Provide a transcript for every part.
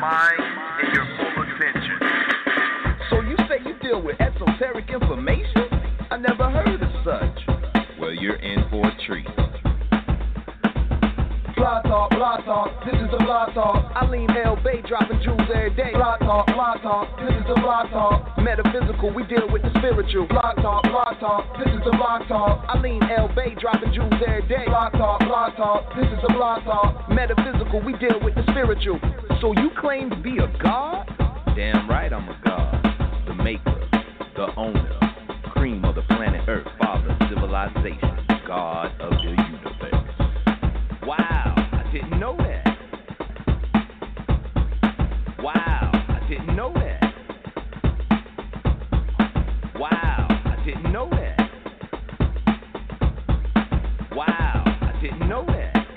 mind and your full attention. So you say you deal with esoteric information? I never heard of such. Well, you're in for a treat. Blog talk, blog talk, this is the blog talk. I lean L Bay dropping jewels every day. Blog talk, blog talk, this is the blog talk. Metaphysical, we deal with the spiritual. Blog talk, blog talk, this is the blog talk. Alim El-Bey dropping jewels every day. Blog talk, blog talk, this is the blog talk. Metaphysical, we deal with the spiritual. So you claim to be a god? Damn right I'm a god. The maker, the owner, cream of the planet Earth, father, of civilization, god of the universe. Wow, I didn't know that. Wow, I didn't know that. Wow, I didn't know that. Wow, I didn't know that.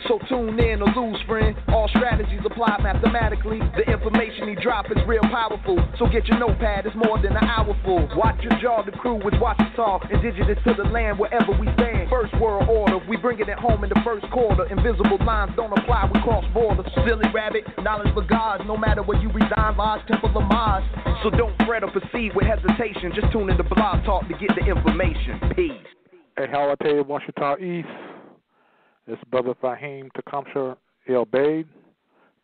So tune in or lose, friend. All strategies apply mathematically. The information he drop is real powerful. So get your notepad, it's more than an hour full. Watch your jaw, the crew with watch it talk. Indigenous to the land wherever we stand. First world order, we bring it at home in the first quarter. Invisible lines don't apply, we cross borders. Silly rabbit, knowledge for gods. No matter where you reside, Lodge, Temple, of Mars. So don't fret or proceed with hesitation. Just tune in to Blog Talk to get the information. Peace. Hey, how I tell you, Washington East. It's Brother Faheem Tecumseh El-Bey,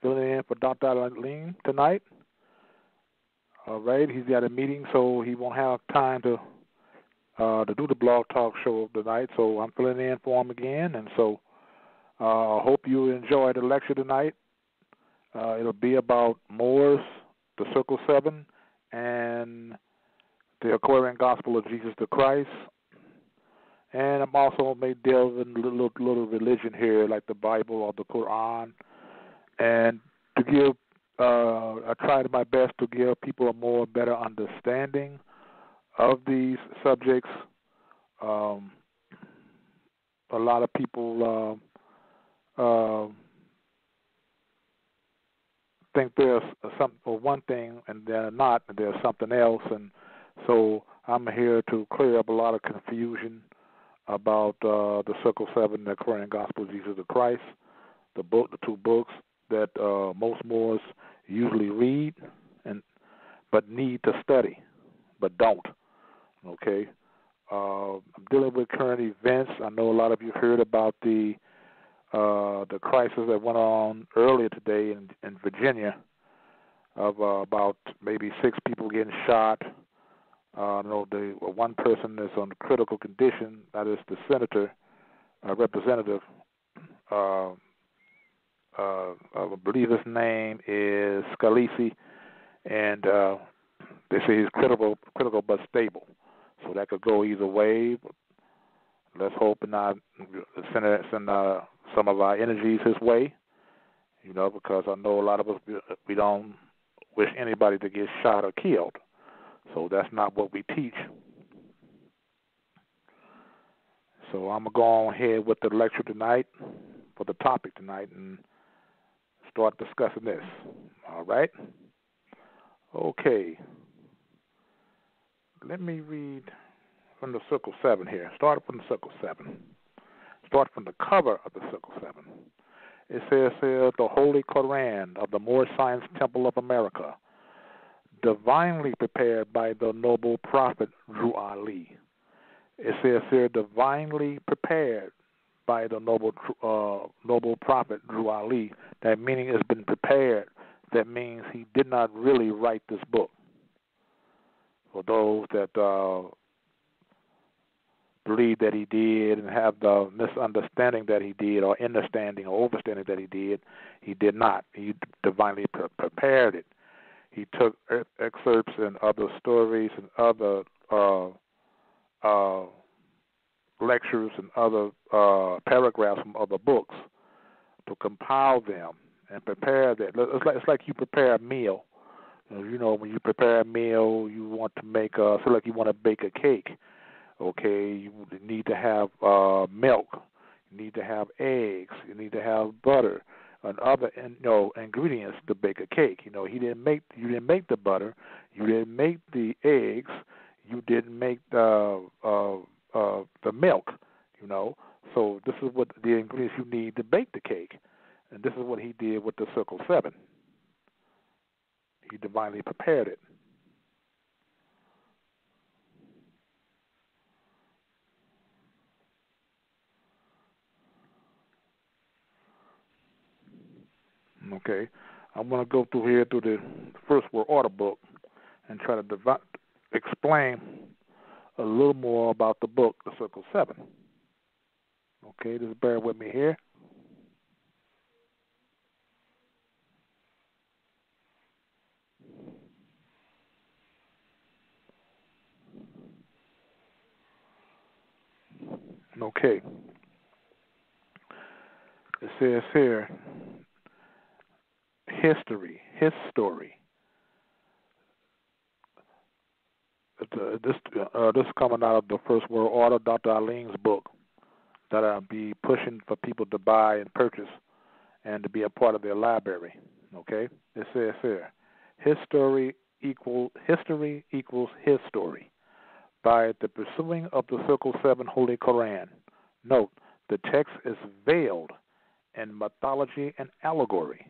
filling in for Dr. Alim tonight. All right, he's got a meeting, so he won't have time to uh, to do the blog talk show tonight. So I'm filling in for him again, and so uh, hope you enjoy the lecture tonight. Uh, it'll be about Moors, the Circle Seven, and the Aquarian Gospel of Jesus the Christ and I'm also may delve in a little, little religion here, like the Bible or the Quran, and to give, uh, I try my best to give people a more better understanding of these subjects. Um, a lot of people uh, uh, think there's some or one thing and they're not, there's something else, and so I'm here to clear up a lot of confusion about uh, the Circle Seven, the Aquarian Gospel of Jesus the Christ, the book, the two books that uh, most Moors usually read and but need to study, but don't. Okay, uh, I'm dealing with current events. I know a lot of you heard about the uh, the crisis that went on earlier today in, in Virginia of uh, about maybe six people getting shot uh, know the uh, one person is on critical condition. That is the senator, uh, representative. Uh, uh, I believe his name is Scalise, and uh, they say he's critical, critical but stable. So that could go either way. Let's hope not send, send uh, some of our energies his way. You know, because I know a lot of us we don't wish anybody to get shot or killed. So that's not what we teach. So I'm going to go on ahead with the lecture tonight, for the topic tonight, and start discussing this. All right? Okay. Let me read from the Circle 7 here. Start from the Circle 7. Start from the cover of the Circle 7. It says here, the Holy Koran of the Moorish Science Temple of America divinely prepared by the noble prophet Drew Ali. It says here, divinely prepared by the noble uh, noble prophet Drew Ali. That meaning has been prepared. That means he did not really write this book. For those that uh, believe that he did and have the misunderstanding that he did, or understanding or overstanding that he did, he did not. He divinely pre- prepared it. He took excerpts and other stories and other uh, uh, lectures and other uh, paragraphs from other books to compile them and prepare that. It's like, it's like you prepare a meal. You know, when you prepare a meal, you want to make a, so like you want to bake a cake. Okay, you need to have uh, milk. You need to have eggs. You need to have butter and other you know ingredients to bake a cake. You know, he didn't make you didn't make the butter, you didn't make the eggs, you didn't make the uh, uh, the milk. You know, so this is what the ingredients you need to bake the cake, and this is what he did with the Circle Seven. He divinely prepared it. Okay, I'm going to go through here through the first world order book and try to explain a little more about the book, The Circle Seven. Okay, just bear with me here. Okay. It says here history, his story. This uh, this is coming out of the First World Order, Dr. Alim's book that I'll be pushing for people to buy and purchase and to be a part of their library. Okay, it says here, history equal history equals his story by the pursuing of the Circle Seven Holy Koran. Note, the text is veiled in mythology and allegory.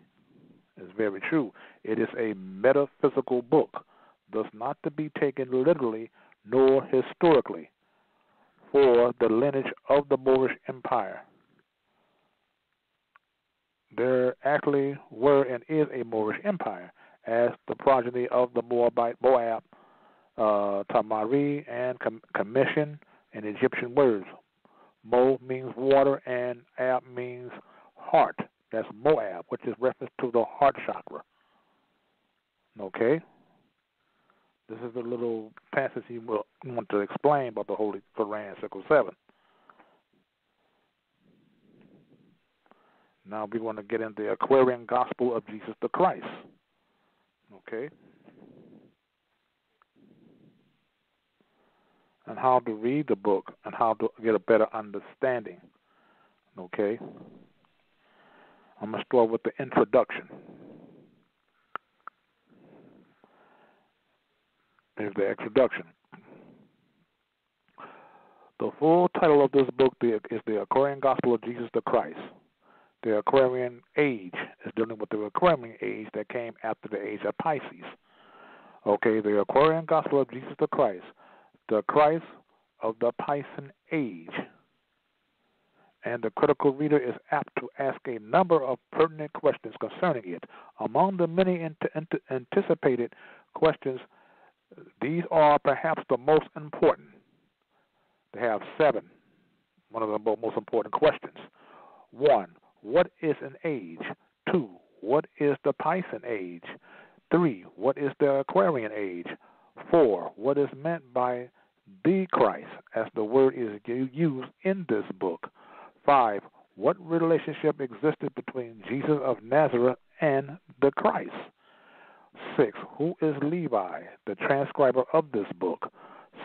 It's very true. It is a metaphysical book, thus not to be taken literally nor historically for the lineage of the Moorish Empire. There actually were and is a Moorish Empire as the progeny of the Moabite Moab, uh, Tamari, and Commission in Egyptian words. Mo means water and Ab means heart. That's Moab, which is reference to the heart chakra. Okay? This is a little passage you want to explain about the Holy Quran, Circle 7. Now we want to get into the Aquarian Gospel of Jesus the Christ. Okay? And how to read the book and how to get a better understanding. Okay? I'm going to start with the introduction. Here's the introduction. The full title of this book is The Aquarian Gospel of Jesus the Christ. The Aquarian age is dealing with the Aquarian age that came after the age of Pisces. Okay, the Aquarian Gospel of Jesus the Christ. The Christ of the Piscean age and the critical reader is apt to ask a number of pertinent questions concerning it. Among the many anticipated questions, these are perhaps the most important. They have seven, one of the most important questions. One, what is an age? Two, what is the Piscean age? Three, what is the Aquarian age? Four, what is meant by the Christ, as the word is used in this book? 5. What relationship existed between Jesus of Nazareth and the Christ? 6. Who is Levi, the transcriber of this book?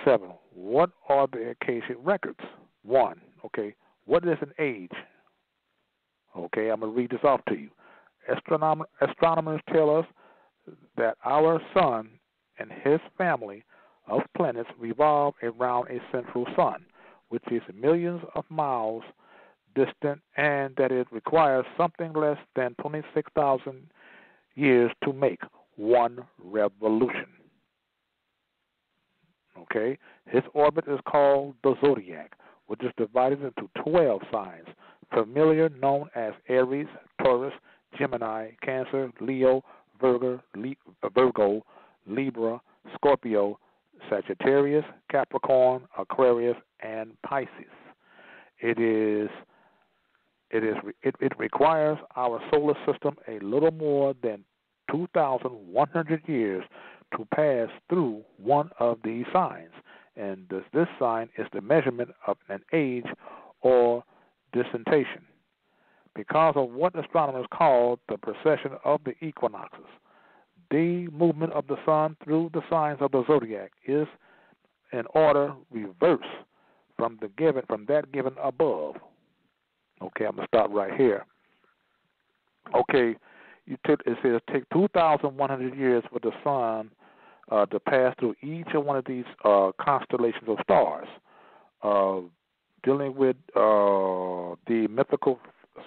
7. What are the Akashic records? 1. Okay. What is an age? Okay, I'm going to read this off to you. Astronom- astronomers tell us that our sun and his family of planets revolve around a central sun, which is millions of miles distant and that it requires something less than 26,000 years to make one revolution. Okay? His orbit is called the zodiac, which is divided into 12 signs, familiar known as Aries, Taurus, Gemini, Cancer, Leo, Virgo, Virgo Libra, Scorpio, Sagittarius, Capricorn, Aquarius, and Pisces. It is it is it, it requires our solar system a little more than 2,100 years to pass through one of these signs, and this, this sign is the measurement of an age or dispensation. Because of what astronomers call the precession of the equinoxes, the movement of the sun through the signs of the zodiac is in order reverse from the given from that given above Okay, I'm gonna stop right here. Okay, you take it says take 2,100 years for the sun uh, to pass through each one of these uh, constellations of stars, uh, dealing with uh, the mythical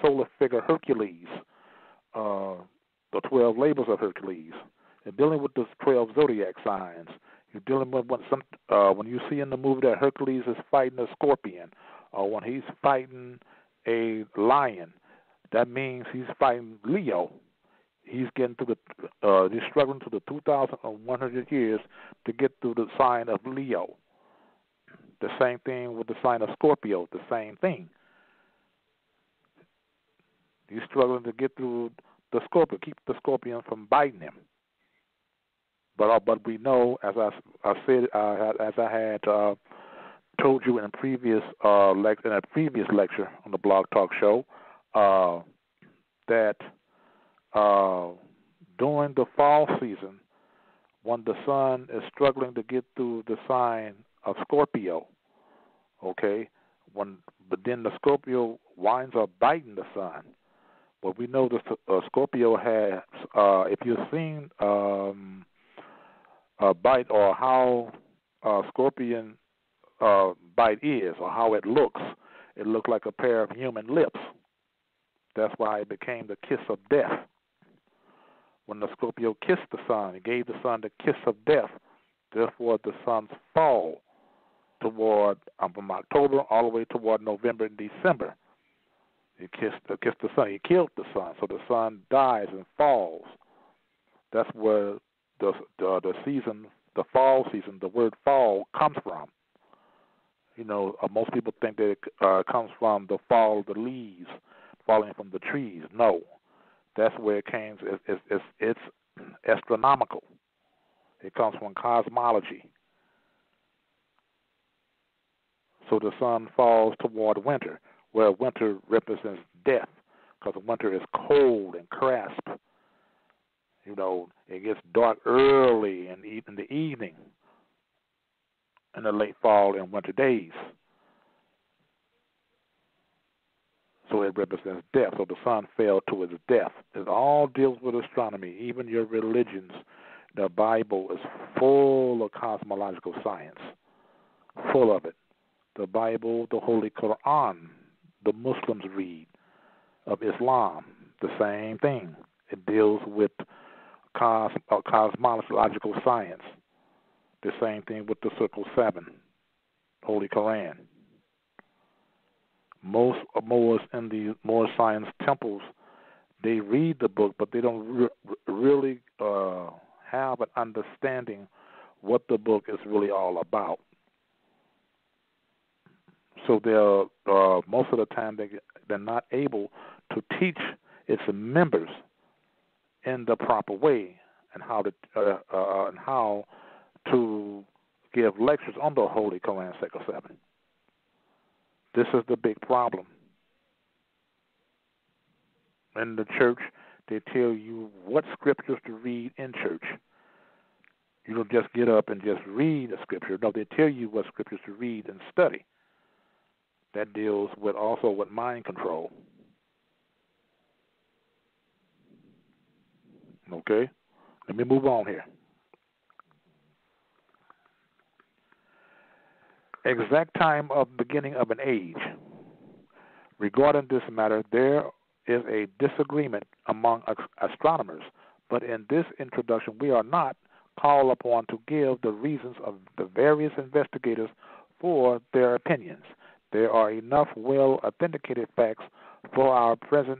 solar figure Hercules, uh, the 12 labors of Hercules. You're dealing with the twelve zodiac signs. You're dealing with when some uh, when you see in the movie that Hercules is fighting a scorpion, or when he's fighting a lion, that means he's fighting Leo. He's getting through the uh, he's struggling through the 2,100 years to get through the sign of Leo. The same thing with the sign of Scorpio. The same thing. He's struggling to get through the scorpion, keep the scorpion from biting him. But uh, but we know, as I, I said, uh, as I had uh, told you in a previous uh, in a previous lecture on the Blog Talk Show, uh, that uh, during the fall season, when the sun is struggling to get through the sign of Scorpio, okay, when but then the Scorpio winds up biting the sun. Well, we know the uh, Scorpio has. Uh, if you've seen um, a bite or how uh, scorpion uh, bite is or how it looks, it looked like a pair of human lips. That's why it became the kiss of death. When the Scorpio kissed the sun, it gave the sun the kiss of death. Therefore, the sun's fall toward um, from October all the way toward November and December. He kissed, uh, kissed the sun. He killed the sun, so the sun dies and falls. That's where the the, the season, the fall season, the word fall comes from. You know, uh, most people think that it uh, comes from the fall of the leaves falling from the trees. No, that's where it came. It's, it's, it's, it's astronomical. It comes from cosmology. So the sun falls toward winter, where winter represents death, because winter is cold and crisp. You know, it gets dark early in, in the evening in the late fall and winter days. So it represents death. So the sun fell to its death. It all deals with astronomy. Even your religions, the Bible is full of cosmological science, full of it. The Bible, the Holy Quran, the Muslims read of Islam, the same thing. It deals with cos- uh, cosmological science. The same thing with the Circle Seven, Holy Koran. Most Moors in the Moor science temples, they read the book, but they don't re- really uh, have an understanding what the book is really all about. So they're uh, most of the time they they're not able to teach its members in the proper way and how to uh, uh, and how to give lectures on the Holy Quran Circle Seven. This is the big problem. In the church, they tell you what scriptures to read in church. You don't just get up and just read a scripture. No, they tell you what scriptures to read and study. That deals with also with mind control. Okay? Let me move on here. Exact time of beginning of an age. Regarding this matter, there is a disagreement among astronomers, but in this introduction, we are not called upon to give the reasons of the various investigators for their opinions. There are enough well authenticated facts for our present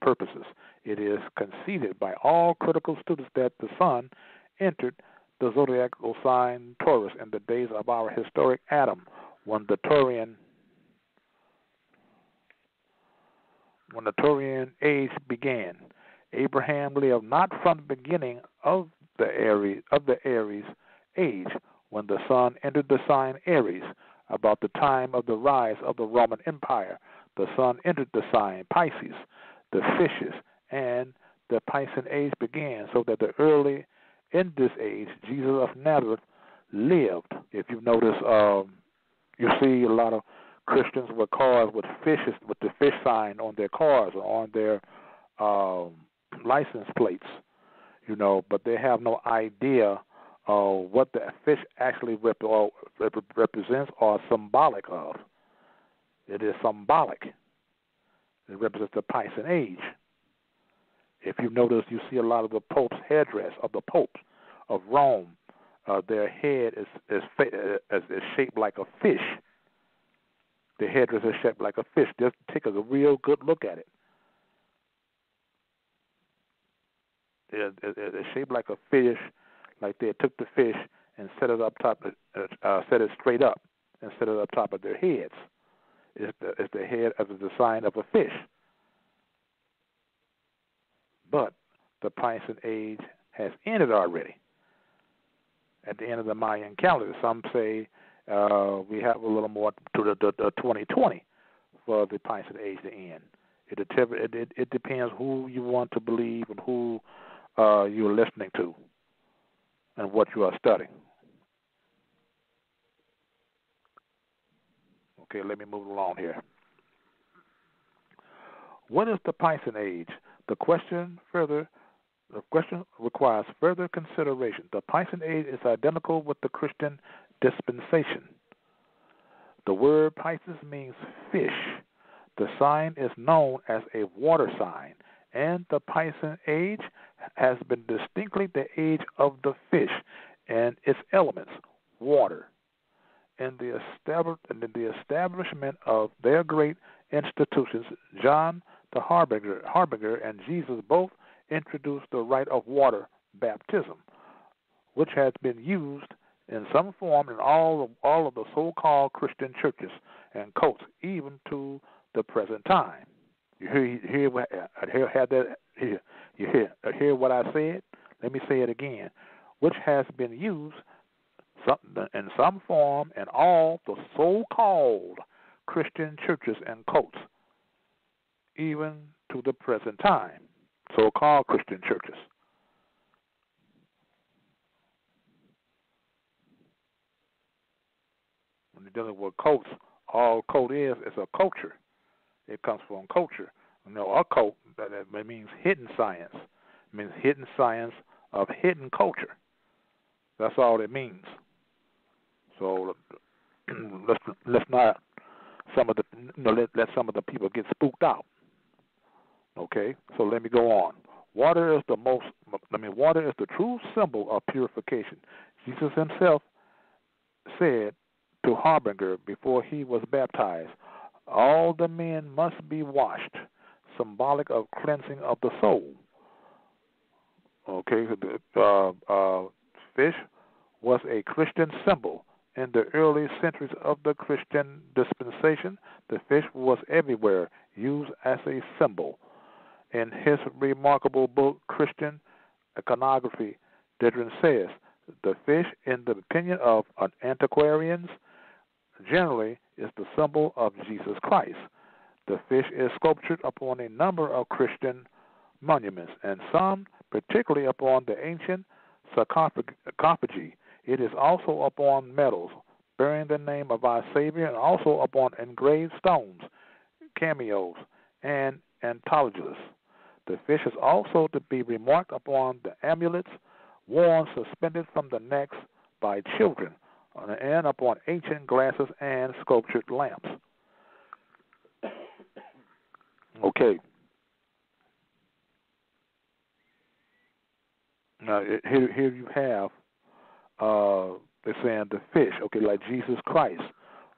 purposes. It is conceded by all critical students that the sun entered the zodiacal sign Taurus in the days of our historic Adam, when the Taurian when the Taurian age began. Abraham lived not from the beginning of the Aries of the Aries age, when the sun entered the sign Aries, about the time of the rise of the Roman Empire. The sun entered the sign Pisces, the fishes, and the Piscean age began, so that the early in this age, Jesus of Nazareth lived. If you notice, um, you see a lot of Christians with cars with fishes with the fish sign on their cars or on their um, license plates, you know, but they have no idea uh, what the fish actually rep- or rep- represents or symbolic of. It is symbolic. It represents the Piscean age. If you notice, you see a lot of the Pope's headdress of the popes of Rome. Uh, their head is is, uh, is is shaped like a fish. The headdress is shaped like a fish. Just take a real good look at it. It, it, it's shaped like a fish, like they took the fish and set it up top, uh, uh, set it straight up, and set it up top of their heads. It's the, it's the head of the sign of a fish. But the Piscean age has ended already. At the end of the Mayan calendar, some say uh, we have a little more to the, the, the 2020 for the Piscean age to end. It, it, it, depends who you want to believe and who uh, you're listening to and what you are studying. Okay, let me move along here. What is the Piscean age? The question further the question requires further consideration. The Piscean age is identical with the Christian dispensation. The word Pisces means fish. The sign is known as a water sign, and the Piscean age has been distinctly the age of the fish and its elements, water. In the, establish, in the establishment of their great institutions, John the Harbinger, Harbinger and Jesus both introduced the rite of water baptism, which has been used in some form in all of, all of the so-called Christian churches and cults, even to the present time. You hear, hear, uh, hear, have that, hear, you hear, uh, hear what I said? Let me say it again. Which has been used in some form in all the so-called Christian churches and cults, even to the present time, so-called Christian churches. When you're dealing with cults, all cult is is a culture. It comes from culture. You know, occult that, that means hidden science. It means hidden science of hidden culture. That's all it means. So let's let's not some of the you know, let let some of the people get spooked out. Okay, so let me go on. Water is the most. I mean, water is the true symbol of purification. Jesus himself said to Harbinger before he was baptized, "All the men must be washed." symbolic of cleansing of the soul. Okay, the uh, uh, fish was a Christian symbol. In the early centuries of the Christian dispensation, the fish was everywhere, used as a symbol. In his remarkable book, Christian Iconography, Didron says, the fish, in the opinion of antiquarians, generally is the symbol of Jesus Christ. The fish is sculptured upon a number of Christian monuments, and some, particularly upon the ancient sarcophagi. It is also upon medals bearing the name of our Savior, and also upon engraved stones, cameos, and antologies. The fish is also to be remarked upon the amulets worn suspended from the necks by children, and upon ancient glasses and sculptured lamps. Okay. Now here, here you have uh, they're saying the fish. Okay, like Jesus Christ.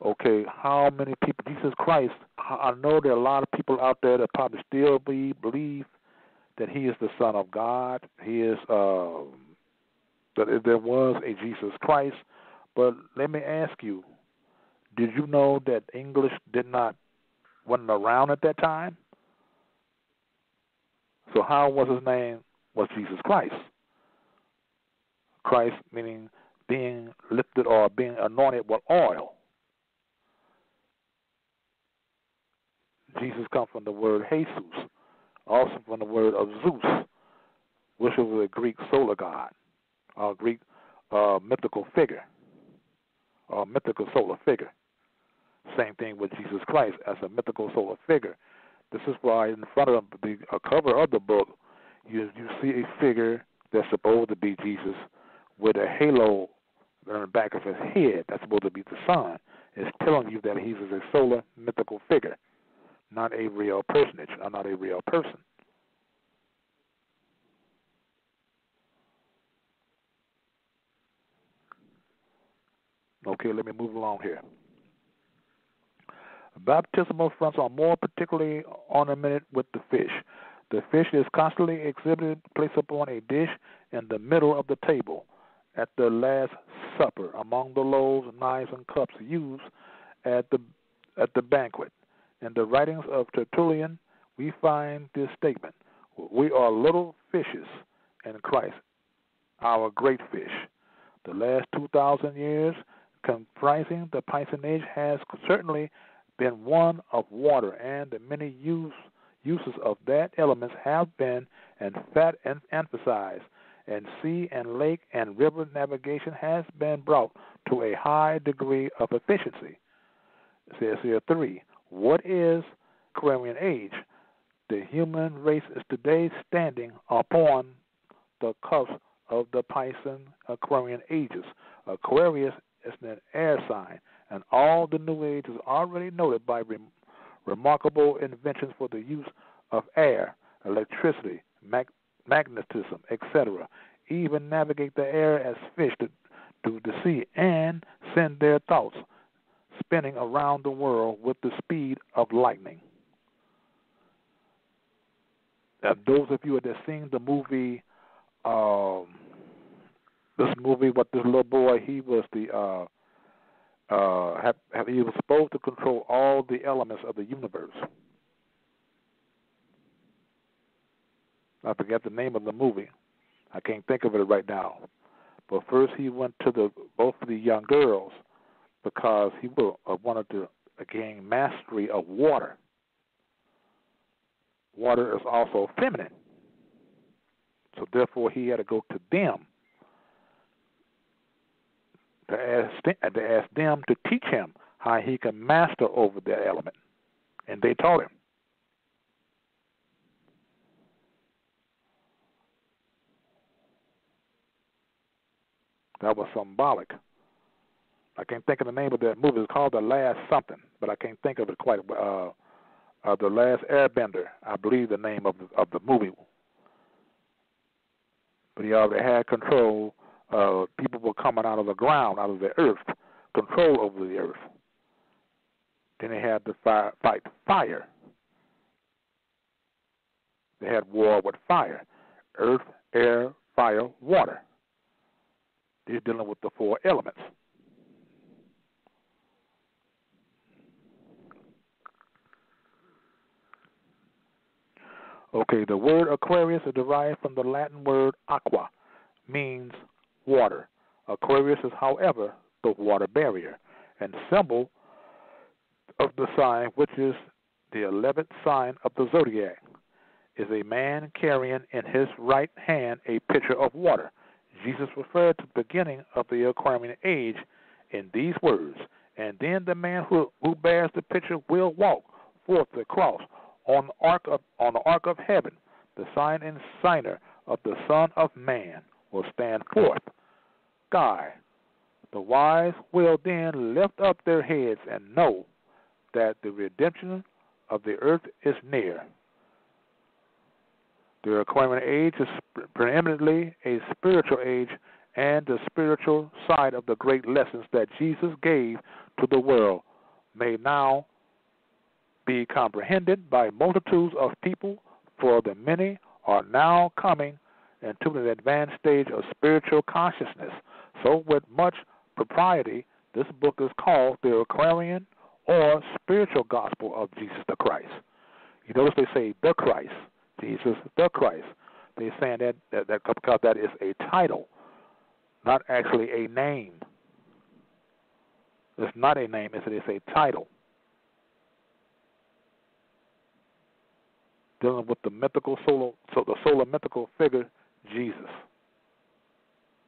Okay, how many people? Jesus Christ. I know there are a lot of people out there that probably still be, believe that He is the Son of God. He is uh, that there was a Jesus Christ. But let me ask you: Did you know that English did not wasn't around at that time? So how was his name? Was Jesus Christ. Christ meaning being lifted or being anointed with oil. Jesus comes from the word Jesus, also from the word of Zeus, which was a Greek solar god, a Greek uh, mythical figure, or mythical solar figure. Same thing with Jesus Christ as a mythical solar figure. This is why in front of the cover of the book, you you see a figure that's supposed to be Jesus with a halo on the back of his head. That's supposed to be the sun. It's telling you that he's a solar mythical figure, not a real personage, I'm not a real person. Okay, let me move along here. Baptismal fonts are more particularly ornamented with the fish. The fish is constantly exhibited placed upon a dish in the middle of the table at the Last Supper among the loaves, knives, and cups used at the at the banquet. In the writings of Tertullian, we find this statement: "We are little fishes in Christ, our great fish." The last two thousand years comprising the Piscean Age has certainly been one of water, and the many use, uses of that element have been and fat and emphasized, and sea and lake and river navigation has been brought to a high degree of efficiency. It says here three. What is Aquarian age? The human race is today standing upon the cusp of the Piscean uh, Aquarian ages. Aquarius is an air sign and all the New Age is already noted by rem- remarkable inventions for the use of air, electricity, mag- magnetism, etc. Even navigate the air as fish to the sea and send their thoughts spinning around the world with the speed of lightning. Uh, those of you that have seen the movie, um, this movie, what this little boy, he was the uh, uh, have, have he was supposed to control all the elements of the universe. I forget the name of the movie. I can't think of it right now. But first, he went to the both of the young girls because he uh, wanted to gain mastery of water. Water is also feminine, so therefore he had to go to them to ask, to ask them to teach him how he can master over that element. And they taught him. That was symbolic. I can't think of the name of that movie. It's called The Last Something, but I can't think of it quite. Uh, uh, the Last Airbender, I believe the name of the, of the movie. But he already had control uh, people were coming out of the ground, out of the earth, control over the earth. Then they had to fire, fight fire. They had war with fire earth, air, fire, water. They're dealing with the four elements. Okay, the word Aquarius is derived from the Latin word aqua, means water. Aquarius is, however, the water bearer and symbol of the sign, which is the 11th sign of the zodiac, is a man carrying in his right hand a pitcher of water. Jesus referred to the beginning of the Aquarian age in these words, and then the man who, who bears the pitcher will walk forth the cross on the ark of on the ark of heaven, the sign and signer of the Son of Man will stand forth. Sky. The wise will then lift up their heads and know that the redemption of the earth is near. The Aquarian age is preeminently a spiritual age, and the spiritual side of the great lessons that Jesus gave to the world may now be comprehended by multitudes of people, for the many are now coming into an advanced stage of spiritual consciousness. So, with much propriety, this book is called the Aquarian or Spiritual Gospel of Jesus the Christ. You notice they say the Christ, Jesus the Christ. They're saying that, that, that that is a title, not actually a name. It's not a name, it's a title. Dealing with the mythical solar, so the solar mythical figure Jesus.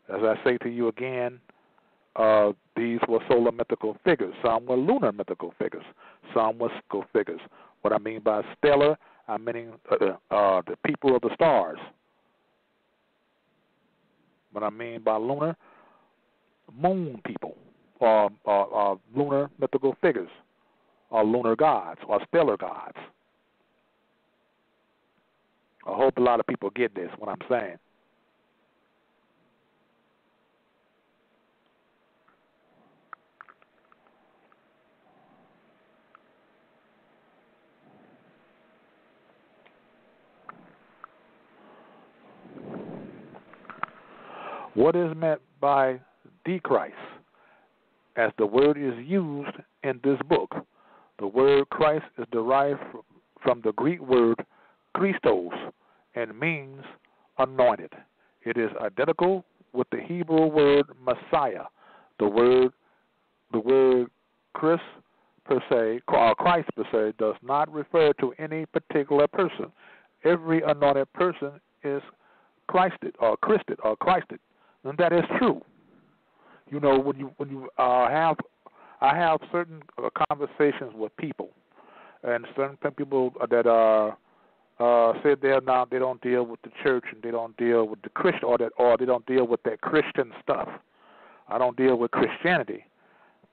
As I say to you again, uh, these were solar mythical figures. Some were lunar mythical figures. Some were mythical figures. What I mean by stellar, I mean uh, uh, the people of the stars. What I mean by lunar, moon people, or lunar mythical figures, or lunar gods, or stellar gods. I hope a lot of people get this, what I'm saying. What is meant by the Christ? As the word is used in this book, the word Christ is derived from the Greek word Christos, and means anointed. It is identical with the Hebrew word Messiah. The word the word Chris per se, Christ per se, does not refer to any particular person. Every anointed person is Christed or Christed or Christed, and that is true. You know, when you when you uh, have, I have certain uh, conversations with people, and certain people that are uh, said they're not they don't deal with the church and they don't deal with the Christian or that or they don't deal with that Christian stuff. I don't deal with Christianity,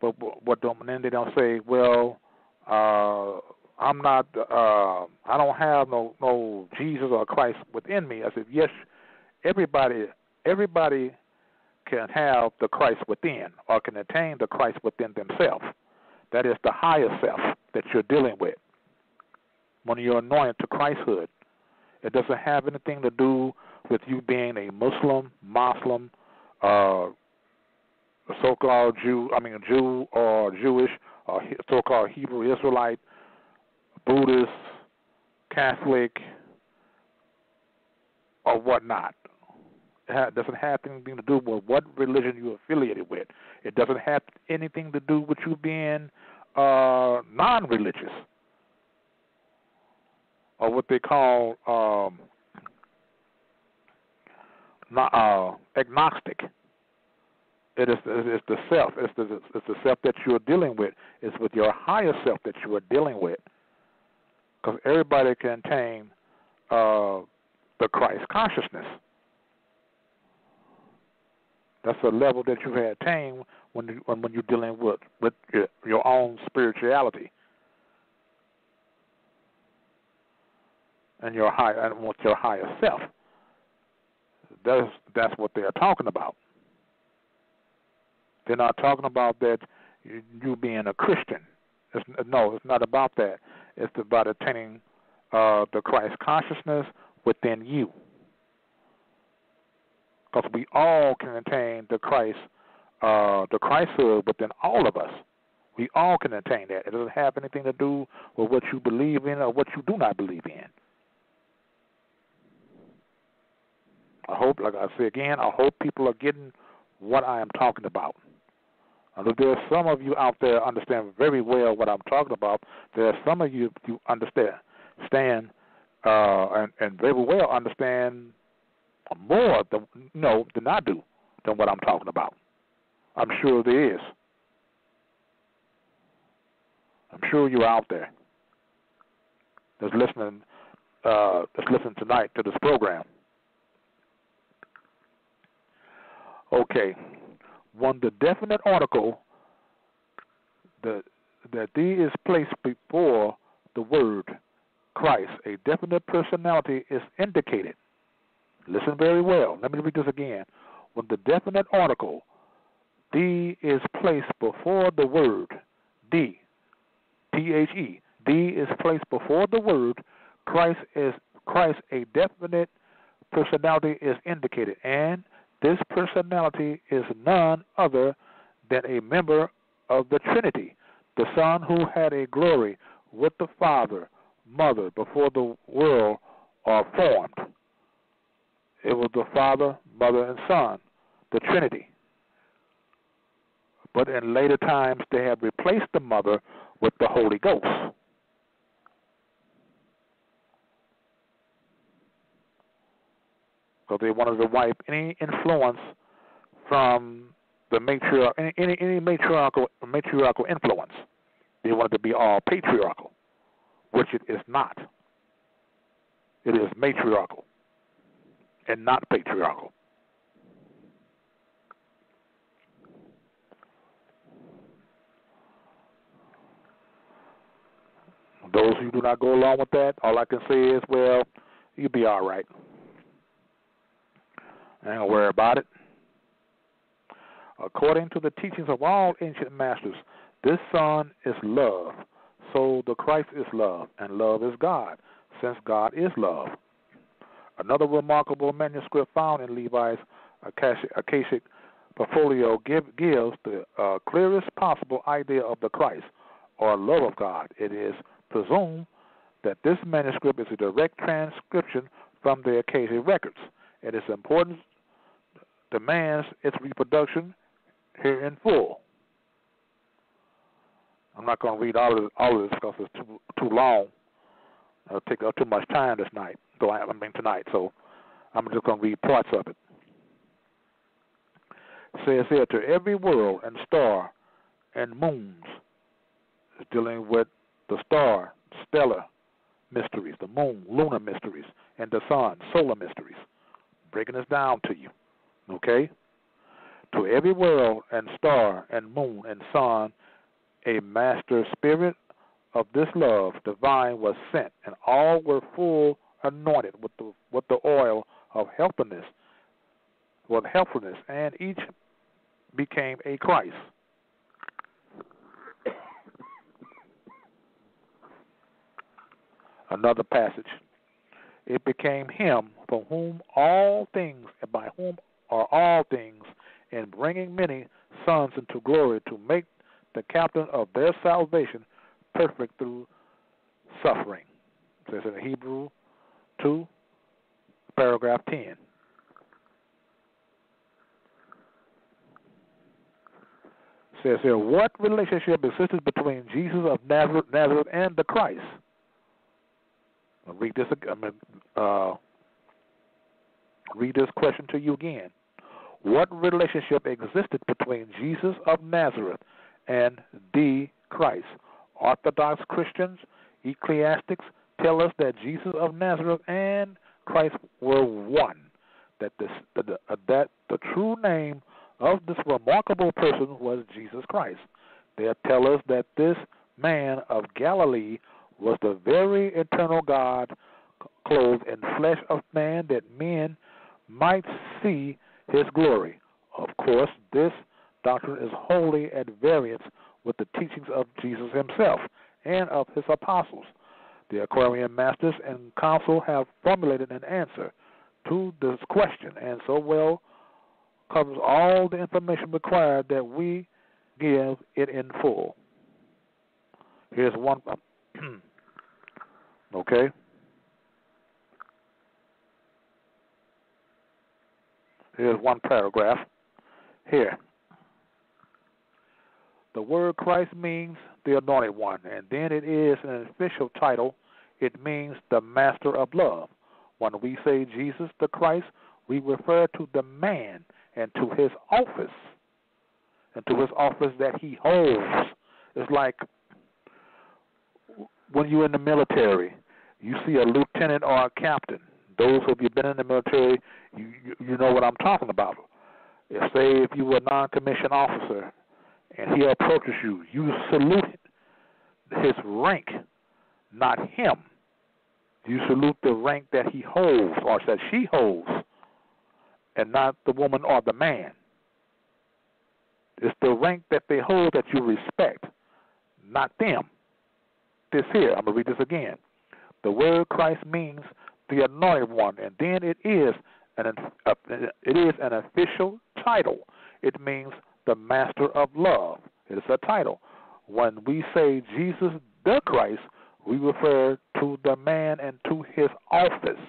but what don't then they don't say, well, uh, I'm not, uh, I don't have no no Jesus or Christ within me. I said, yes, everybody everybody can have the Christ within or can attain the Christ within themselves. That is the higher self that you're dealing with when you're anointed to Christhood. It doesn't have anything to do with you being a Muslim, Muslim, uh, so-called Jew, I mean a Jew or Jewish or so-called Hebrew Israelite, Buddhist, Catholic, or whatnot. It doesn't have anything to do with what religion you're affiliated with. It doesn't have anything to do with you being uh, non-religious or what they call um, not, uh, agnostic. It is it's the self. It's the it's the self that you're dealing with. It's with your higher self that you are dealing with. Because everybody can attain uh, the Christ consciousness. That's a level that you have attained when you, when you're dealing with with your, your own spirituality. And your high and with your higher self. That's that's what they're talking about. They're not talking about that you, you being a Christian. It's, no, it's not about that. It's about attaining uh, the Christ consciousness within you. Because we all can attain the Christ, uh, the Christhood within all of us. We all can attain that. It doesn't have anything to do with what you believe in or what you do not believe in. I hope, like I say again, I hope people are getting what I am talking about. If there are some of you out there understand very well what I'm talking about, there are some of you you understand stand uh, and, and very well understand more than know than I do than what I'm talking about. I'm sure there is. I'm sure you're out there that's listening uh, that's listening tonight to this program. Okay. When the definite article the that thee is placed before the word Christ, a definite personality is indicated. Listen very well. Let me read this again. When the definite article thee is placed before the word D, T H E, D is placed before the word Christ is Christ a definite personality is indicated and this personality is none other than a member of the Trinity, the Son who had a glory with the Father, Mother before the world are formed. It was the Father, Mother, and Son, the Trinity. But in later times, they have replaced the Mother with the Holy Ghost. So they wanted to wipe any influence from the matriarch, any, any, any matriarchal matriarchal influence. They wanted to be all patriarchal, which it is not. It is matriarchal and not patriarchal. Those who do not go along with that, all I can say is, well, you'll be all right. I gonna worry about it. According to the teachings of all ancient masters, this Son is love. So the Christ is love, and love is God, since God is love. Another remarkable manuscript found in Levi's Akashic portfolio give, gives the uh, clearest possible idea of the Christ or love of God. It is presumed that this manuscript is a direct transcription from the Akashic records, its importance demands its reproduction here in full. I'm not going to read all of, all of this because it's too too long. It'll take up too much time this night. So I, I mean tonight. So I'm just going to read parts of it. it. Says here to every world and star and moons is dealing with the star, stellar mysteries, the moon, lunar mysteries, and the sun, solar mysteries. Breaking this down to you. Okay? To every world and star and moon and sun, a master spirit of this love divine was sent, and all were full anointed with the with the oil of helpfulness, with helpfulness, and each became a Christ. Another passage. It became him for whom all things, and by whom are all things, in bringing many sons into glory, to make the captain of their salvation perfect through suffering. It says in Hebrew 2, paragraph 10. says here, what relationship existed between Jesus of Nazareth, Nazareth and the Christ? I'll read this. I mean, uh, read this question to you again. What relationship existed between Jesus of Nazareth and the Christ? Orthodox Christians, ecclesiastics tell us that Jesus of Nazareth and Christ were one. That this, the, uh, that the true name of this remarkable person was Jesus Christ. They tell us that this man of Galilee was the very eternal God clothed in flesh of man that men might see his glory. Of course, this doctrine is wholly at variance with the teachings of Jesus himself and of his apostles. The Aquarian Masters and Council have formulated an answer to this question, and so well covers all the information required that we give it in full. Here's one. okay. Here's one paragraph. Here. The word Christ means the anointed one, and then it is an official title. It means the master of love. When we say Jesus the Christ, we refer to the man and to his office, and to his office that he holds. It's like when you're in the military, you see a lieutenant or a captain. Those of you been in the military, you you know what I'm talking about. If say if you were a non-commissioned officer and he approaches you, you salute his rank, not him. You salute the rank that he holds or that she holds, and not the woman or the man. It's the rank that they hold that you respect, not them. This here, I'm going to read this again. The word Christ means the anointed one, and then it is an uh, it is an official title. It means the master of love. It is a title. When we say Jesus the Christ, we refer to the man and to his office,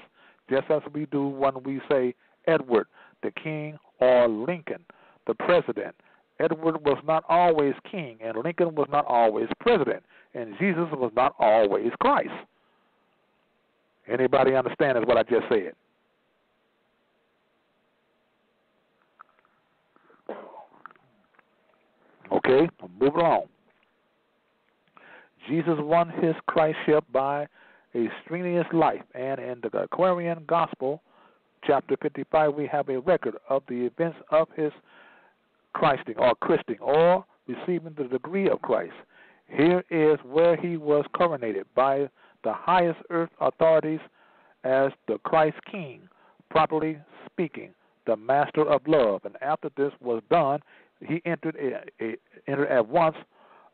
just as we do when we say Edward, the king, or Lincoln, the president. Edward was not always king, and Lincoln was not always president, and Jesus was not always Christ. Anybody understand what I just said? Okay, move along. Jesus won his Christship by a strenuous life, and in the Aquarian Gospel, chapter 55, we have a record of the events of his Christing or Christing or receiving the degree of Christ. Here is where he was coronated by the highest earth authorities as the Christ King, properly speaking, the Master of Love. And after this was done, he entered a, a, entered at once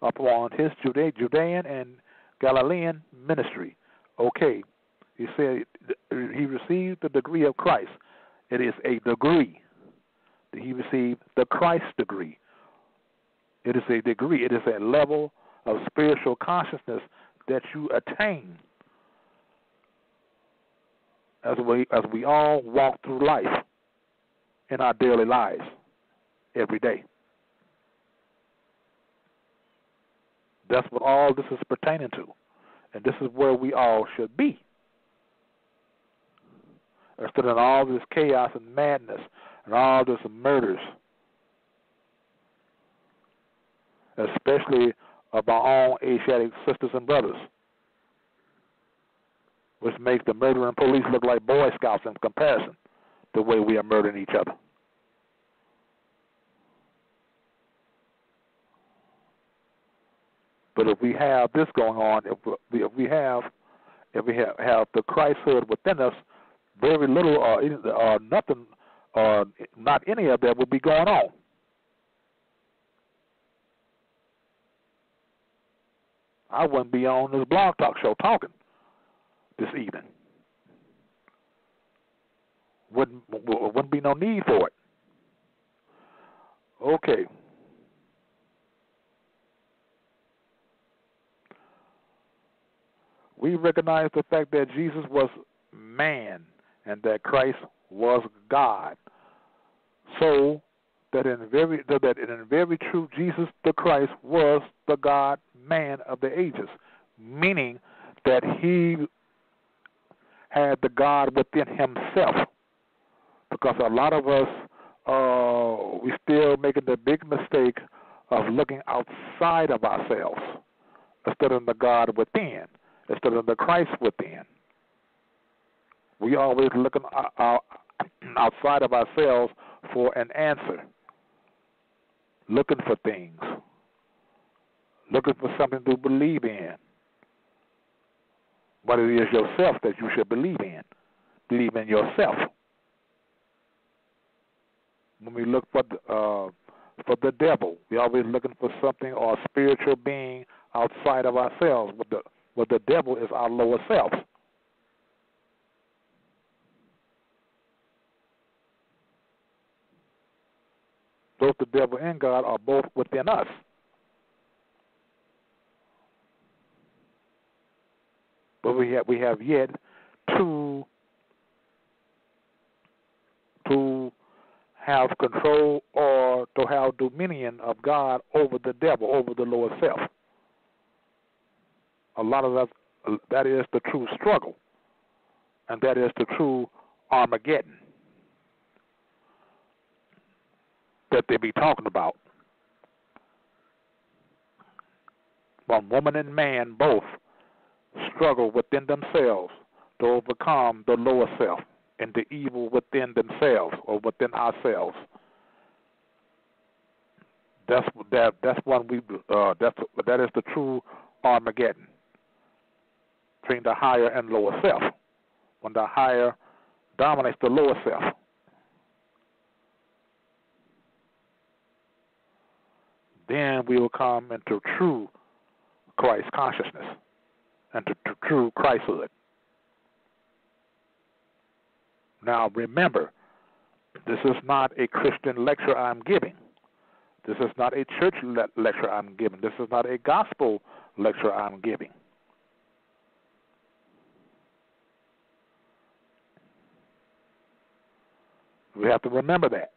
upon his Jude- Judean and Galilean ministry. Okay, he said he received the degree of Christ. It is a degree. he received the Christ degree. It is a degree, it is a level of spiritual consciousness that you attain as we as we all walk through life in our daily lives every day. That's what all this is pertaining to. And this is where we all should be. Instead of all this chaos and madness and all this murders, especially of our own Asiatic sisters and brothers, which makes the murdering police look like Boy Scouts in comparison the way we are murdering each other. But if we have this going on, if we, if we have if we have, have the Christhood within us, very little or, nothing or not any of that would be going on. I wouldn't be on this blog talk show talking this evening. Wouldn't wouldn't be no need for it. Okay. we recognize the fact that Jesus was man and that Christ was God. So that in very that in very true Jesus the Christ was the God man of the ages, meaning that he had the God within himself. Because a lot of us uh we still making the big mistake of looking outside of ourselves instead of the God within instead of the Christ within. We always looking outside of ourselves for an answer, looking for things, looking for something to believe in. But it is yourself that you should believe in. Believe in yourself. When we look for the, uh, for the devil, we're always looking for something or a spiritual being outside of ourselves. But the but the devil is our lower self. Both the devil and God are both within us. But we have we have yet to to have control or to have dominion of God over the devil, over the lower self. A lot of that that is the true struggle, and that is the true Armageddon that they be talking about. When woman and man both struggle within themselves to overcome the lower self and the evil within themselves or within ourselves. That's that. That's one we. Uh, that's that is the true Armageddon between the higher and lower self. When the higher dominates the lower self. Then we will come into true Christ consciousness and to, to true Christhood. Now remember, this is not a Christian lecture I'm giving. This is not a church le- lecture I'm giving. This is not a gospel lecture I'm giving. We have to remember that.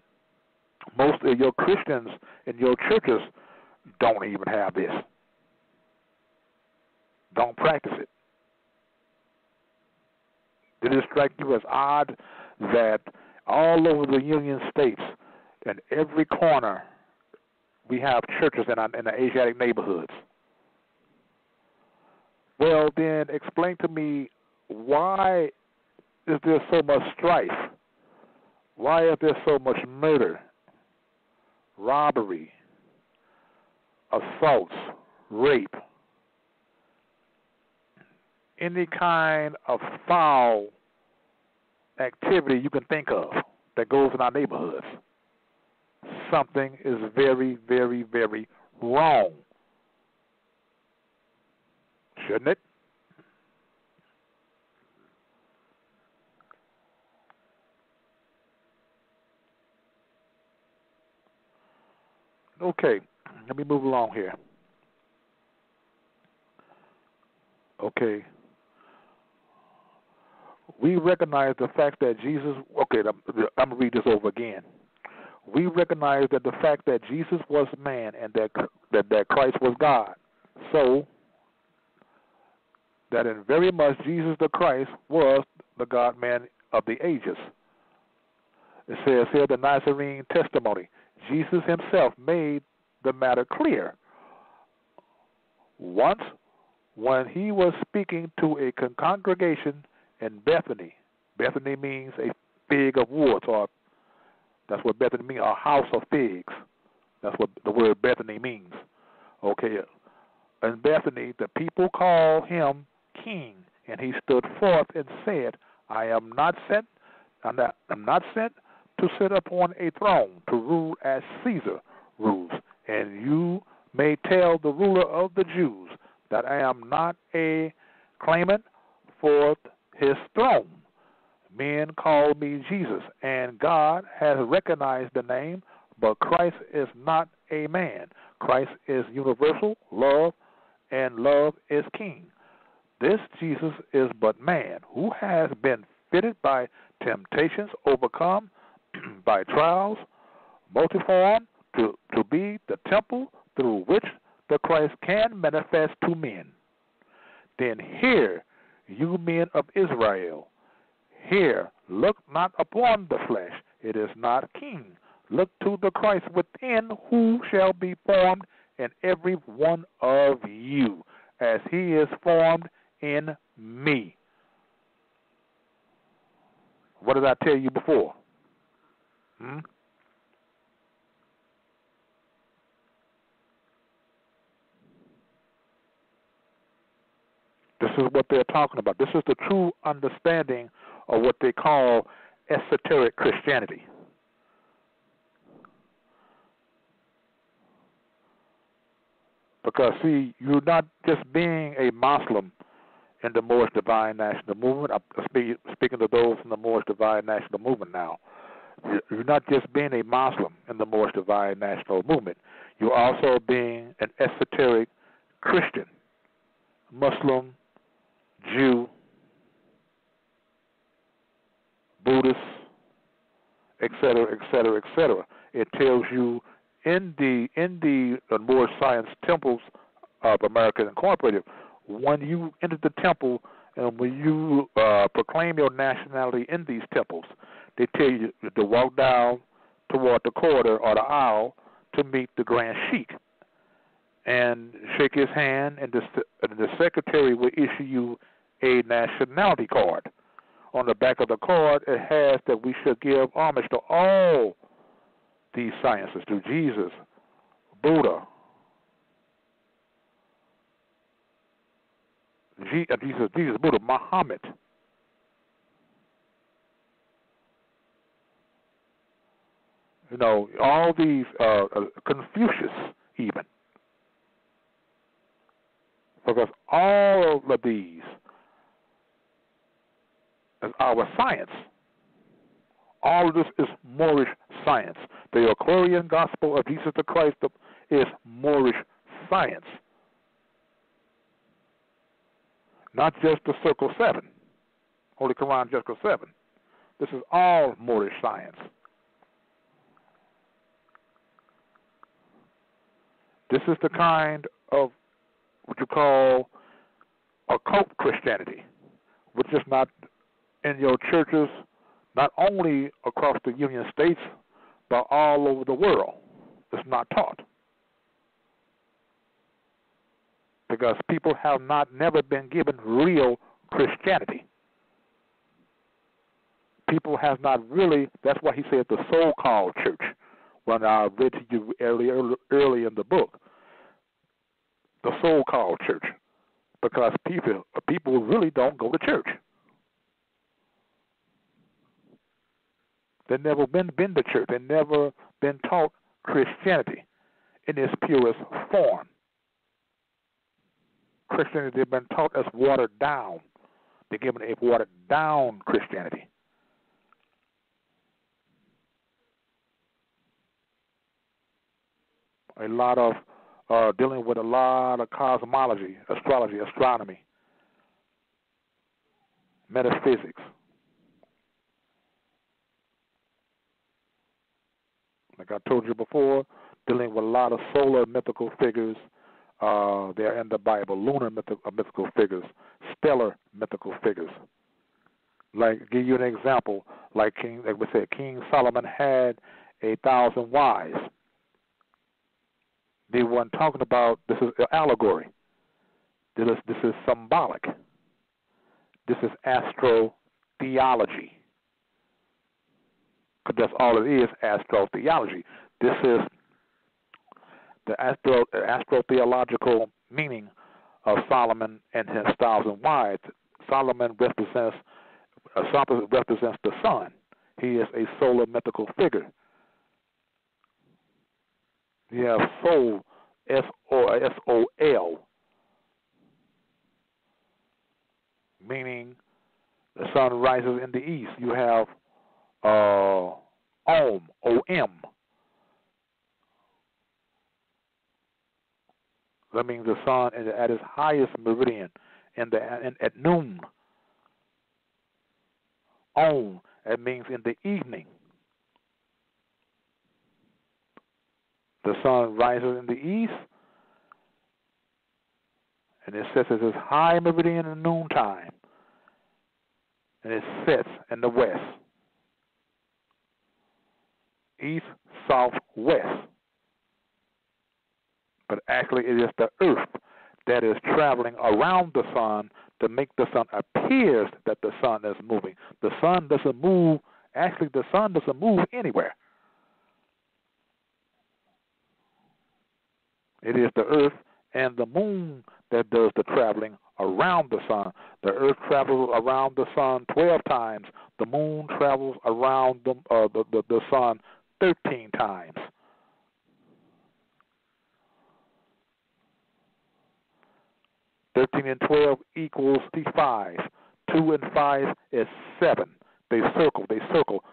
Most of your Christians in your churches don't even have this. Don't practice it. Did it strike you as odd that all over the Union States, in every corner, we have churches in, our, in the Asiatic neighborhoods? Well, then explain to me why is there so much strife why is there so much murder, robbery, assaults, rape, any kind of foul activity you can think of that goes in our neighborhoods? Something is very, very, very wrong. Shouldn't it? Okay, let me move along here. Okay. We recognize the fact that Jesus. Okay, I'm, I'm gonna read this over again. We recognize that the fact that Jesus was man and that that that Christ was God. So that in very much Jesus the Christ was the God man of the ages. It says here the Nazarene testimony. Jesus himself made the matter clear. Once, when he was speaking to a congregation in Bethany, Bethany means a fig of woods, or that's what Bethany means, a house of figs. That's what the word Bethany means. Okay. In Bethany, the people called him king, and he stood forth and said, I am not sent I'm not, I'm not sent to sit upon a throne to rule as Caesar rules. And you may tell the ruler of the Jews that I am not a claimant for his throne. Men call me Jesus, and God has recognized the name, but Christ is not a man. Christ is universal love, and love is king. This Jesus is but man who has been fitted by temptations, overcome by trials, multiform to, to be the temple through which the Christ can manifest to men. Then hear, you men of Israel, hear, look not upon the flesh, it is not king. Look to the Christ within, who shall be formed in every one of you, as he is formed in me. What did I tell you before? Hmm? This is what they're talking about. This is the true understanding of what they call esoteric Christianity. Because, see, you're not just being a Muslim in the Moorish Divine National Movement. I'm speaking to those in the Moorish Divine National Movement now. You're not just being a Muslim in the Moorish Divine National Movement. You're also being an esoteric Christian, Muslim, Jew, Buddhist, etc., etc., etc. It tells you in the in the, Moorish Science Temples of America Incorporated when you enter the temple and when you uh, proclaim your nationality in these temples, they tell you to walk down toward the corridor or the aisle to meet the Grand Sheik and shake his hand, and the, and the secretary will issue you a nationality card. On the back of the card, it has that we should give homage to all these sciences, to Jesus, Buddha, Jesus, Jesus, Buddha, Muhammad. You know, all these, uh, uh, Confucius, even. Because all of these is our science. All of this is Moorish science. The Aquarian gospel of Jesus the Christ is Moorish science not just the Circle Seven, Holy Quran Circle Seven. This is all Moorish science. This is the kind of what you call occult Christianity, which is not in your churches, not only across the Union States, but all over the world. It's not taught. because people have not never been given real Christianity. People have not really. That's why he said the so-called church. When I read to you earlier, early in the book, the so-called church, because people people really don't go to church. They've never been been to church. They've never been taught Christianity in its purest form. Christianity they've been taught as watered down. They're given a watered down Christianity. a lot of uh, dealing with a lot of cosmology, astrology, astronomy, metaphysics. Like I told you before, dealing with a lot of solar mythical figures. Uh, they're in the Bible, lunar mythical, uh, mythical figures, stellar mythical figures. Like, give you an example, like King, like we said, King Solomon had a thousand wives. They weren't talking about this is allegory. This is this is symbolic. This is astro theology. Because that's all it is, astro theology. This is the astro astrotheological meaning of Solomon and his thousand wives. Solomon represents uh, Solomon represents the sun. He is a solar mythical figure. You have soul, S O S O L, meaning the sun rises in the east. You have uh, Om, O M. That means the sun is at its highest meridian in the in, at noon. Om, that means in the evening. The sun rises in the east, and it sets at its high meridian in noontime, and it sets in the west. East, south, west. But actually, it is the earth that is traveling around the sun to make the sun appears that the sun is moving. The sun doesn't move. Actually, the sun doesn't move anywhere. It is the earth and the moon that does the traveling around the sun. The earth travels around the sun 12 times. The moon travels around the, uh, the, the, the sun 13 times. Thirteen and twelve equals the five. Two and five is seven. They circle. They circle.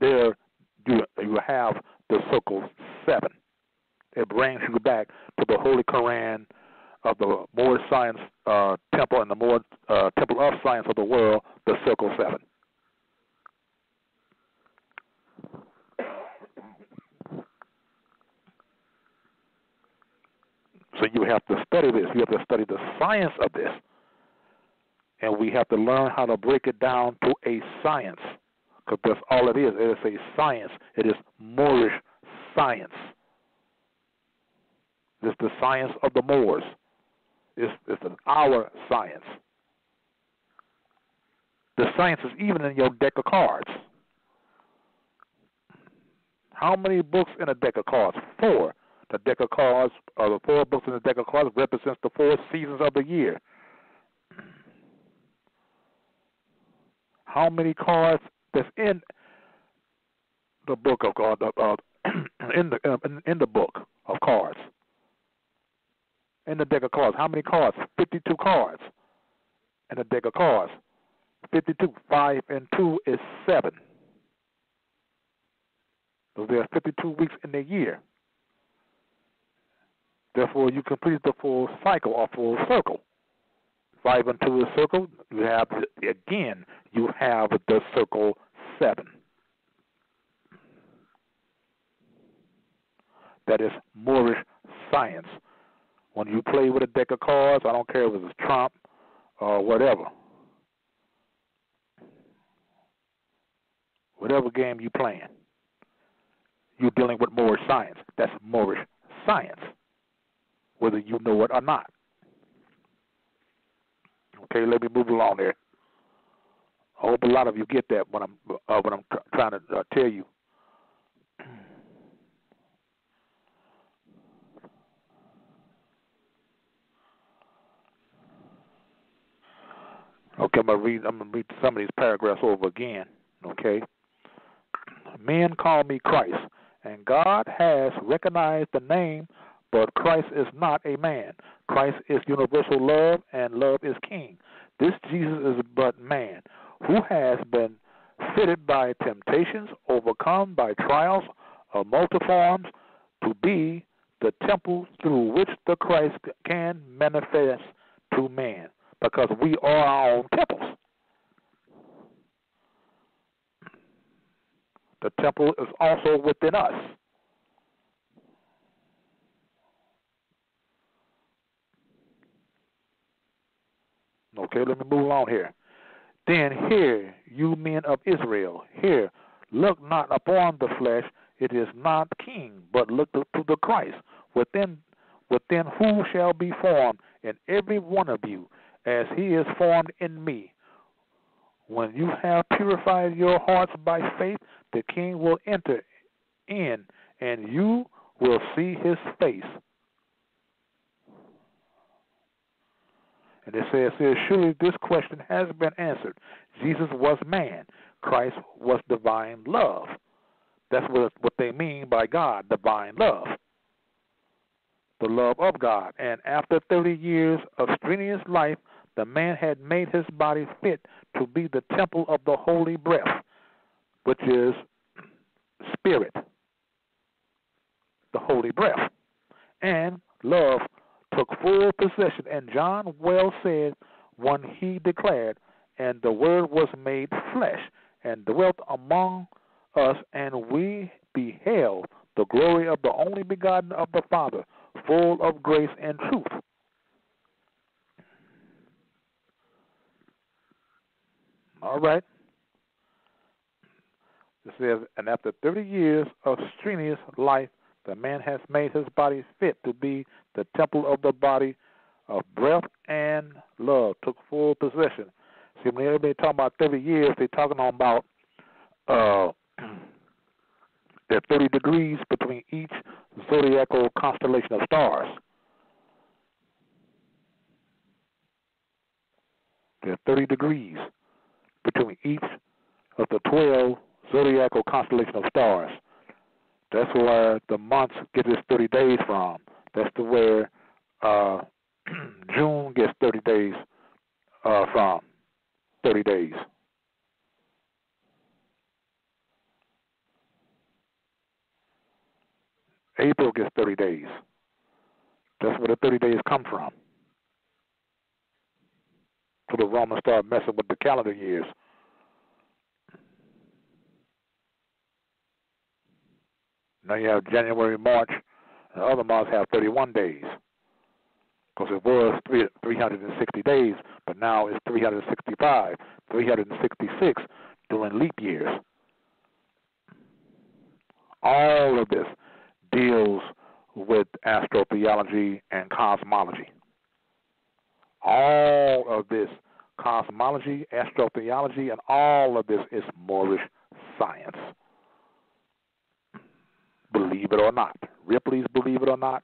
There you you have the circle seven. It brings you back to the Holy Quran of the Moorish Science uh, Temple and the Moor uh, Temple of Science of the World, the Circle Seven. So you have to study this. You have to study the science of this. And we have to learn how to break it down to a science. Because that's all it is. It is a science. It is Moorish science. It's the science of the Moors. It's, it's our science. The science is even in your deck of cards. How many books in a deck of cards? Four. The deck of cards, or the four books in the deck of cards, represents the four seasons of the year. How many cards that's in the book of God, uh, in the uh, in, the book of cards? in the deck of cards. How many cards? 52 cards in the deck of cards. 52. 5 and 2 is 7. So there are 52 weeks in the year. Therefore, you complete the full cycle or full circle. 5 and 2 is circle. You have, again, you have the circle 7. That is Moorish science. When you play with a deck of cards, I don't care if it's Trump or whatever. Whatever game you're playing, you're dealing with Moorish science. That's Moorish science, whether you know it or not. Okay, let me move along there. I hope a lot of you get that when I'm uh, when I'm trying to uh, tell you. Okay, I'm gonna read. I'm gonna read some of these paragraphs over again. Okay. Men call me Christ, and God has recognized the name, but Christ is not a man. Christ is universal love, and love is king. This Jesus is but man, who has been fitted by temptations, overcome by trials of multiforms, to be the temple through which the Christ can manifest to man, because we are our own temples. The temple is also within us. Okay, let me move on here. Then hear, you men of Israel, hear, look not upon the flesh, it is not king, but look to, to the Christ, within within who shall be formed in every one of you, as he is formed in me. When you have purified your hearts by faith, the king will enter in, and you will see his face. And it says here, surely this question has been answered. Jesus was man. Christ was divine love. That's what, what they mean by God, divine love. The love of God. And after 30 years of strenuous life, the man had made his body fit to be the temple of the holy breath, which is spirit, the holy breath. And love took full possession. And John well said when he declared, And the Word was made flesh and dwelt among us, and we beheld the glory of the only begotten of the Father, full of grace and truth. All right. It says, and after 30 years of strenuous life, the man has made his body fit to be the temple of the body of breath and love. Took full possession. See, when everybody talking about 30 years, they're talking about uh, there are 30 degrees between each zodiacal constellation of stars. There are 30 degrees between each of the 12 zodiacal constellation of stars. That's where the months get its 30 days from. That's the where uh, June gets 30 days uh, from. 30 days. April gets 30 days. That's where the 30 days come from. So the Romans start messing with the calendar years. Now you have January, March, and other months have 31 days. Because it was 360 days, but now it's 365, 366 during leap years. All of this deals with astrotheology and cosmology. All of this cosmology, astrotheology, and all of this is Moorish science believe it or not. Ripley's believe it or not.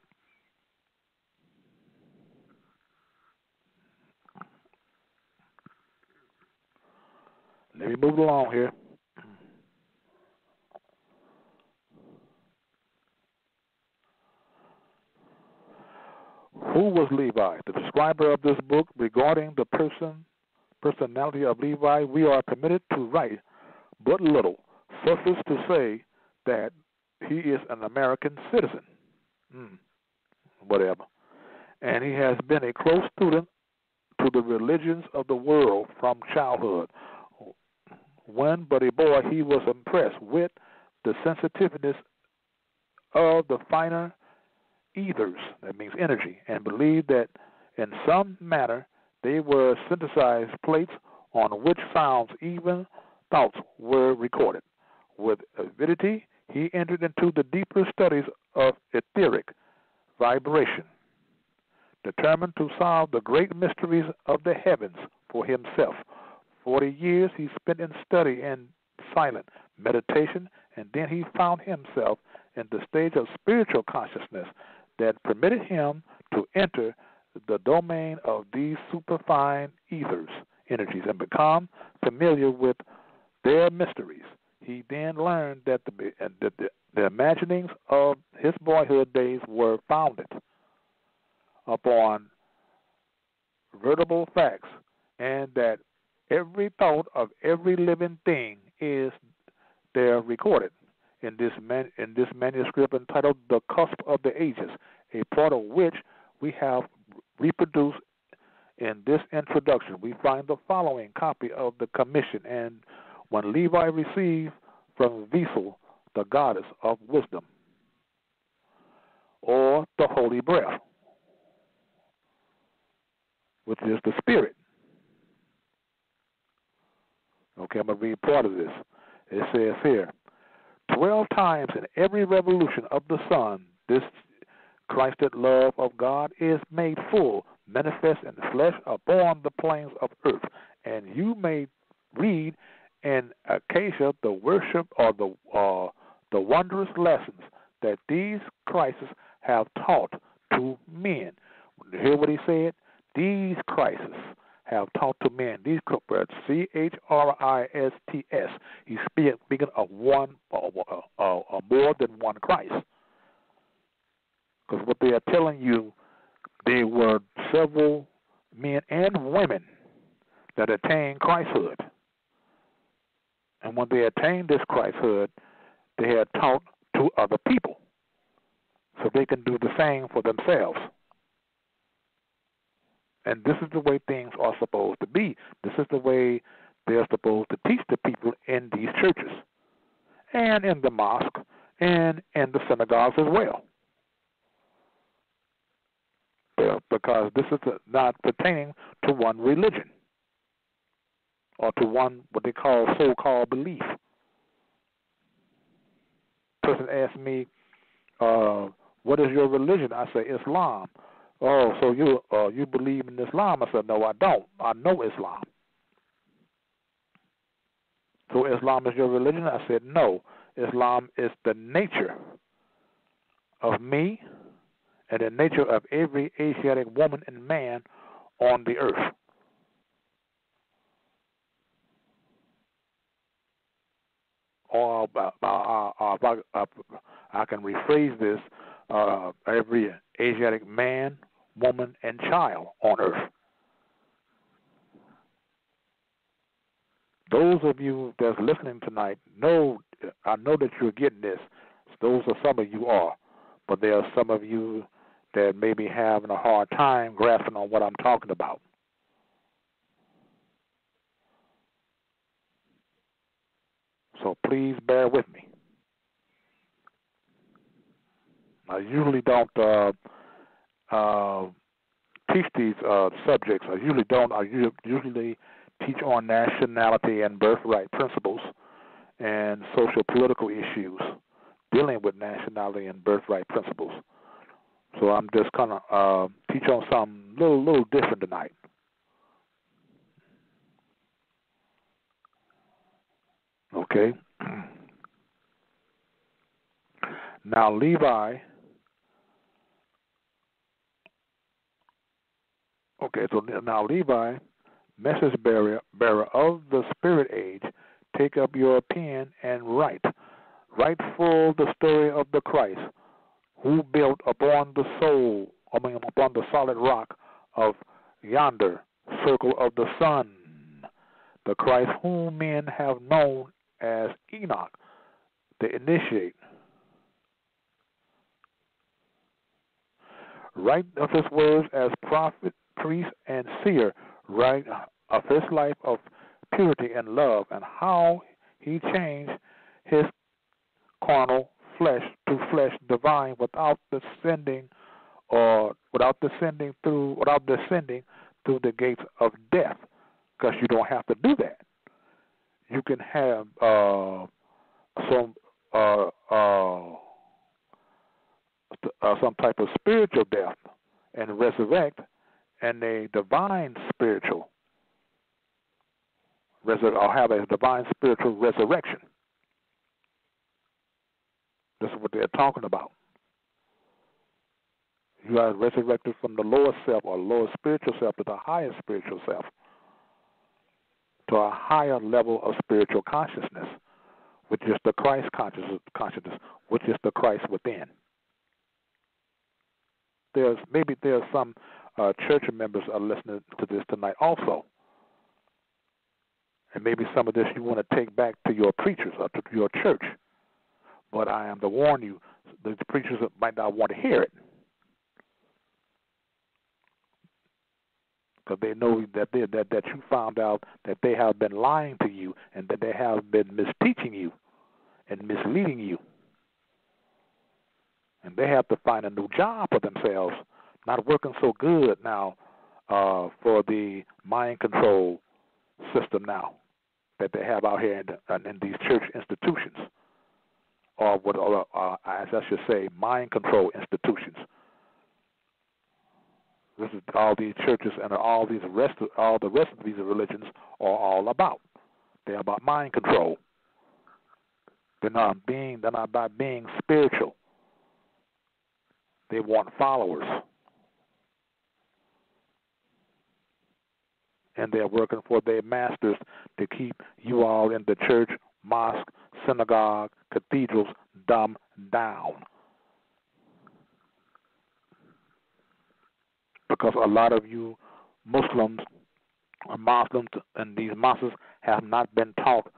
Let me move along here. Who was Levi? The describer of this book regarding the person personality of Levi, we are permitted to write but little. Suffice to say that he is an American citizen. Hmm. Whatever. And he has been a close student to the religions of the world from childhood. When but a boy, he was impressed with the sensitiveness of the finer ethers, that means energy, and believed that in some manner they were synthesized plates on which sounds, even thoughts, were recorded. With avidity, he entered into the deeper studies of etheric vibration, determined to solve the great mysteries of the heavens for himself. Forty years he spent in study and silent meditation, and then he found himself in the stage of spiritual consciousness that permitted him to enter the domain of these superfine ethers, energies, and become familiar with their mysteries he then learned that the, the, the, the imaginings of his boyhood days were founded upon veritable facts, and that every thought of every living thing is there recorded in this man, in this manuscript entitled "The Cusp of the Ages," a part of which we have reproduced in this introduction. We find the following copy of the commission, and when Levi received from Visel, the goddess of wisdom, or the holy breath, which is the spirit. Okay, I'm going to read part of this. It says here Twelve times in every revolution of the sun, this Christed love of God is made full, manifest in the flesh upon the planes of earth. And you may read in Akasha the worship or the uh, the wondrous lessons that these Christs have taught to men. Hear what he said? These Christs have taught to men. These C H R I S T S. He's speaking of one, uh, uh, uh, more than one Christ. Because what they are telling you, they were several men and women that attained Christhood. And when they attained this Christhood, they had taught to other people so they can do the same for themselves. And this is the way things are supposed to be. This is the way they're supposed to teach the people in these churches and in the mosque and in the synagogues as well. Because this is not pertaining to one religion or to one what they call so-called belief. Person asked me, uh, "What is your religion?" I say Islam. Oh, so you uh, you believe in Islam? I said, no, I don't. I know Islam. So Islam is your religion? I said, no. Islam is the nature of me and the nature of every Asiatic woman and man on the earth. Or uh, uh, uh, uh I can rephrase this uh, every Asiatic man, woman, and child on earth. Those of you that's listening tonight know, I know that you're getting this. Those are some of you are, but there are some of you that may be having a hard time grasping on what I'm talking about. So please bear with me. I usually don't uh, uh, teach these uh, subjects. I usually don't. I usually teach on nationality and birthright principles and social political issues dealing with nationality and birthright principles. So I'm just kind of uh, teach on something a little little different tonight. Okay. Now Levi Okay, so now Levi, message bearer, bearer of the spirit age, take up your pen and write. Write full the story of the Christ, who built upon the soul, I mean upon the solid rock of yonder circle of the sun, the Christ whom men have known as Enoch, the initiate. Write of his words as prophet priest, and seer, right, of his life of purity and love, and how he changed his carnal flesh to flesh divine without descending or without descending through without descending through the gates of death because you don't have to do that you can have uh, some uh, uh, uh, some type of spiritual death and resurrect and a divine spiritual or have a divine spiritual resurrection. This is what they're talking about. You are resurrected from the lower self or lower spiritual self to the higher spiritual self, to a higher level of spiritual consciousness, which is the Christ consciousness, which is the Christ within. There's maybe there's some uh, church members are listening to this tonight also. And maybe some of this you want to take back to your preachers or to your church. but I am to warn you. The preachers might not want to hear it because they know that they, that that you found out that they have been lying to you and that they have been misteaching you and misleading you, and they have to find a new job for themselves, not working so good now uh, for the mind control system now that they have out here in, the, in these church institutions, or what, or, uh, as I should say, mind control institutions. This is all these churches and all these rest, of, all the rest of these religions are all about. They're about mind control. They're not being. They're not about being spiritual. They want followers. and they're working for their masters to keep you all in the church, mosque, synagogue, cathedrals dumb down. Because a lot of you Muslims or Muslims and these mosques have not been taught,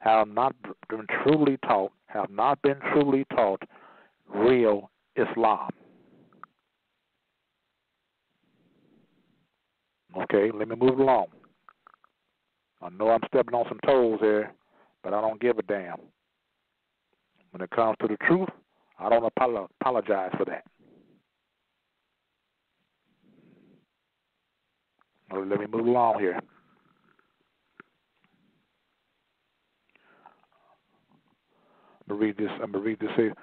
have not been truly taught, have not been truly taught real Islam. Okay, let me move along. I know I'm stepping on some toes here, but I don't give a damn. When it comes to the truth, I don't apologize for that. Let me move along here. I'm gonna read this. I'm gonna read this here.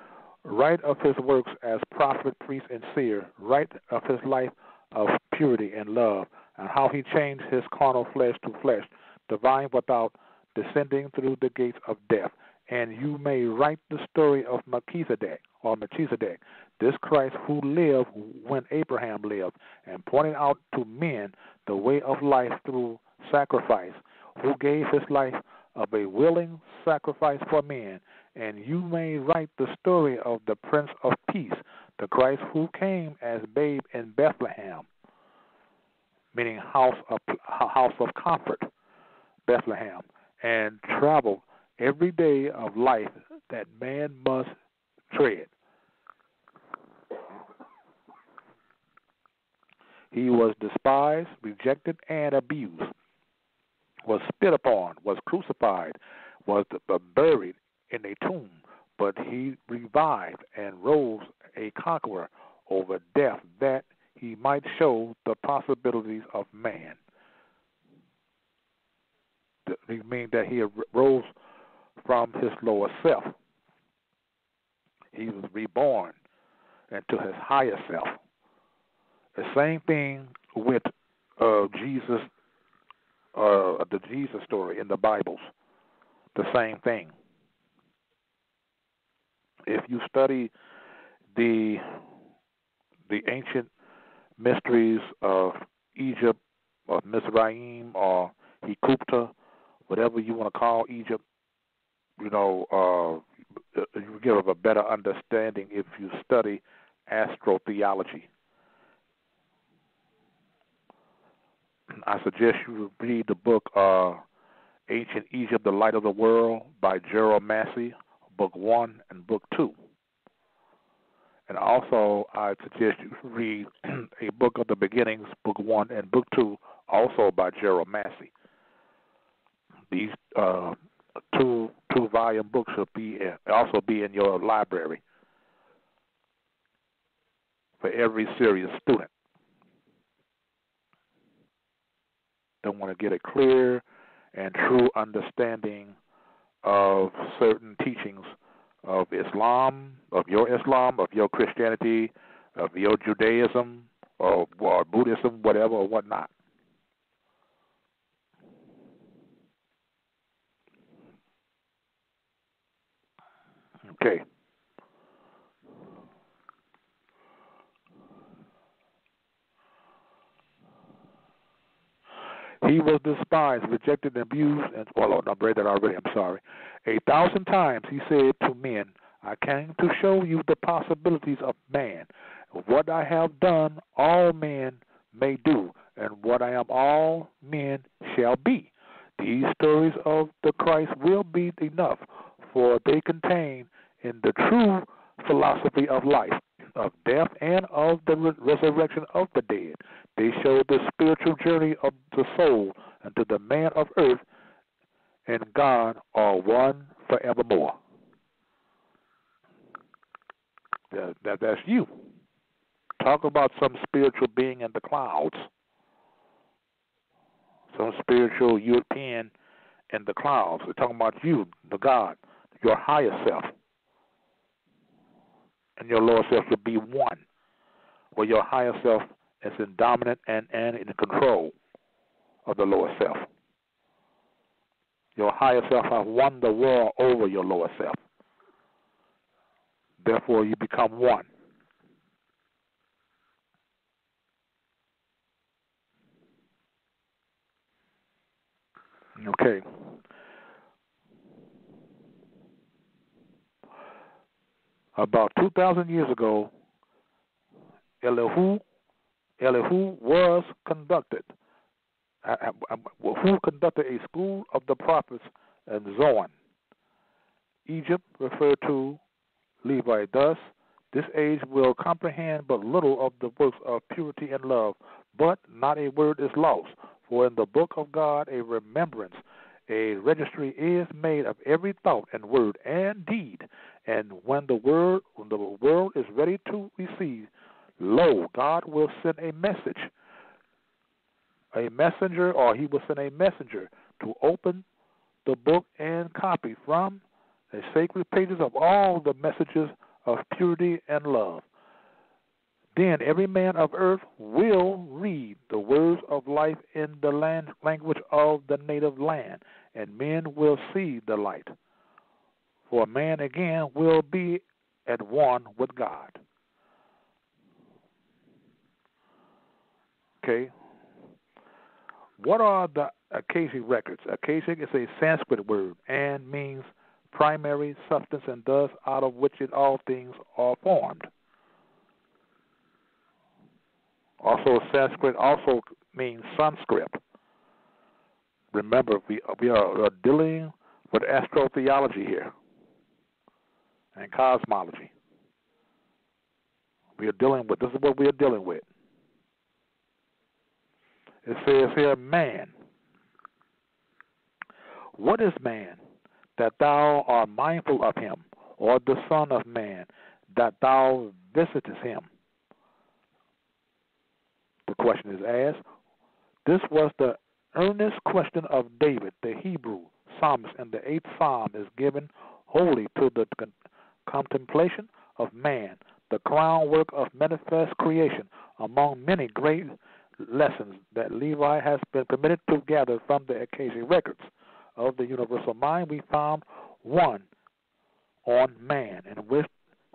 Right of his works as prophet, priest, and seer. Right of his life of purity and love and how he changed his carnal flesh to flesh, divine without descending through the gates of death. And you may write the story of Melchizedek or Melchizedek, this Christ who lived when Abraham lived, and pointed out to men the way of life through sacrifice, who gave his life of a willing sacrifice for men. And you may write the story of the Prince of Peace, the Christ who came as babe in Bethlehem meaning house of house of comfort, Bethlehem, and travel every day of life that man must tread. He was despised, rejected, and abused, was spit upon, was crucified, was buried in a tomb, but he revived and rose a conqueror over death that he might show the possibilities of man. He mean that he rose from his lower self. He was reborn into his higher self. The same thing with uh, Jesus, uh, the Jesus story in the Bibles. The same thing. If you study the the ancient mysteries of Egypt or Mizraim or Hekupta, whatever you want to call Egypt, you know, uh, you give a better understanding if you study astrotheology. I suggest you read the book uh, Ancient Egypt, The Light of the World by Gerald Massey, book one and book two. And also, I suggest you read a book of the beginnings, book one and book two, also by Gerald Massey. These uh, two two volume books should be also be in your library for every serious student. They want to get a clear and true understanding of certain teachings of Islam, of your Islam, of your Christianity, of your Judaism, or, or Buddhism, whatever, or whatnot. Okay. He was despised, rejected, and abused, and well, oh, no, I read that already. I'm sorry. A thousand times he said to men, I came to show you the possibilities of man. What I have done, all men may do, and what I am, all men shall be. These stories of the Christ will be enough, for they contain in the true philosophy of life, of death, and of the re- resurrection of the dead. They show the spiritual journey of the soul until the man of earth and God are one forevermore. That, that, that's you. Talk about some spiritual being in the clouds, some spiritual European in the clouds. We're talking about you, the God, your higher self. And your lower self will be one, where your higher self is in dominant and, and in control of the lower self. Your higher self has won the war over your lower self. Therefore, you become one. Okay. About 2,000 years ago, Elihu, Elihu was conducted, uh, uh, uh, who conducted a school of the prophets in Zoan. Egypt referred to Levi thus, this age will comprehend but little of the works of purity and love, but not a word is lost. For in the book of God a remembrance, a registry is made of every thought and word and deed. And when the word when the world is ready to receive, lo, God will send a message, a messenger, or he will send a messenger to open the book and copy from the sacred pages of all the messages of purity and love. Then every man of earth will read the words of life in the land, language of the native land, and men will see the light. For man again will be at one with God. Okay. What are the Akashic records? Akashic is a Sanskrit word and means primary substance and thus out of which it all things are formed. Also, Sanskrit also means Sanskrit. Remember, we we are dealing with astrotheology here and cosmology. We are dealing with this is what we are dealing with. It says here, man. What is man that thou art mindful of him, or the Son of Man that thou visitest him? the question is asked. This was the earnest question of David, the Hebrew psalmist, and the eighth psalm is given wholly to the contemplation of man, the crown work of manifest creation, among many great lessons that Levi has been permitted to gather from the Akashic records of the universal mind. We found one on man, and with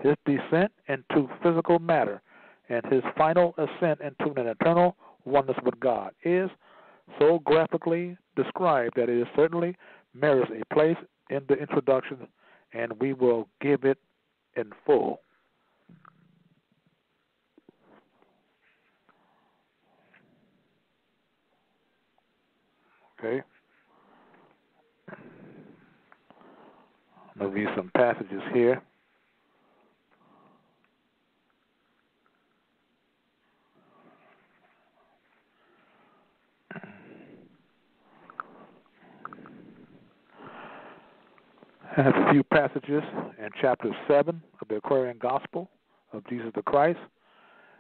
his descent into physical matter and his final ascent into an eternal oneness with God is so graphically described that it certainly merits a place in the introduction, and we will give it in full. Okay. Going to read some passages here. I have a few passages in chapter 7 of the Aquarian Gospel of Jesus the Christ.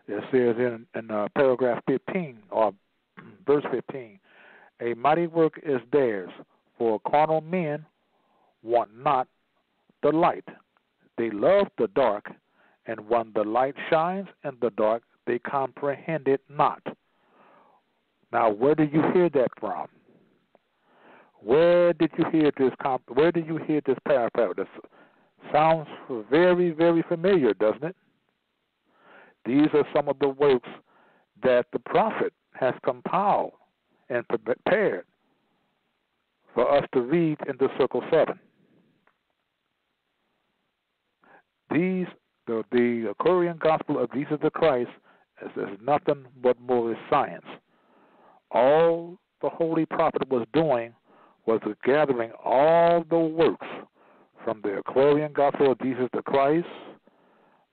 It says in, in uh, paragraph 15, or verse 15, A mighty work is theirs, for carnal men want not the light. They love the dark, and when the light shines in the dark, they comprehend it not. Now, where do you hear that from? Where did you hear this? Comp- where did you hear this paragraph? This sounds very, very familiar, doesn't it? These are some of the works that the prophet has compiled and prepared for us to read in the Circle Seven. These, the, the Aquarian Gospel of Jesus the Christ, is, is nothing but Moor science. All the Holy Prophet was doing was gathering all the works from the Aquarian Gospel of Jesus the Christ,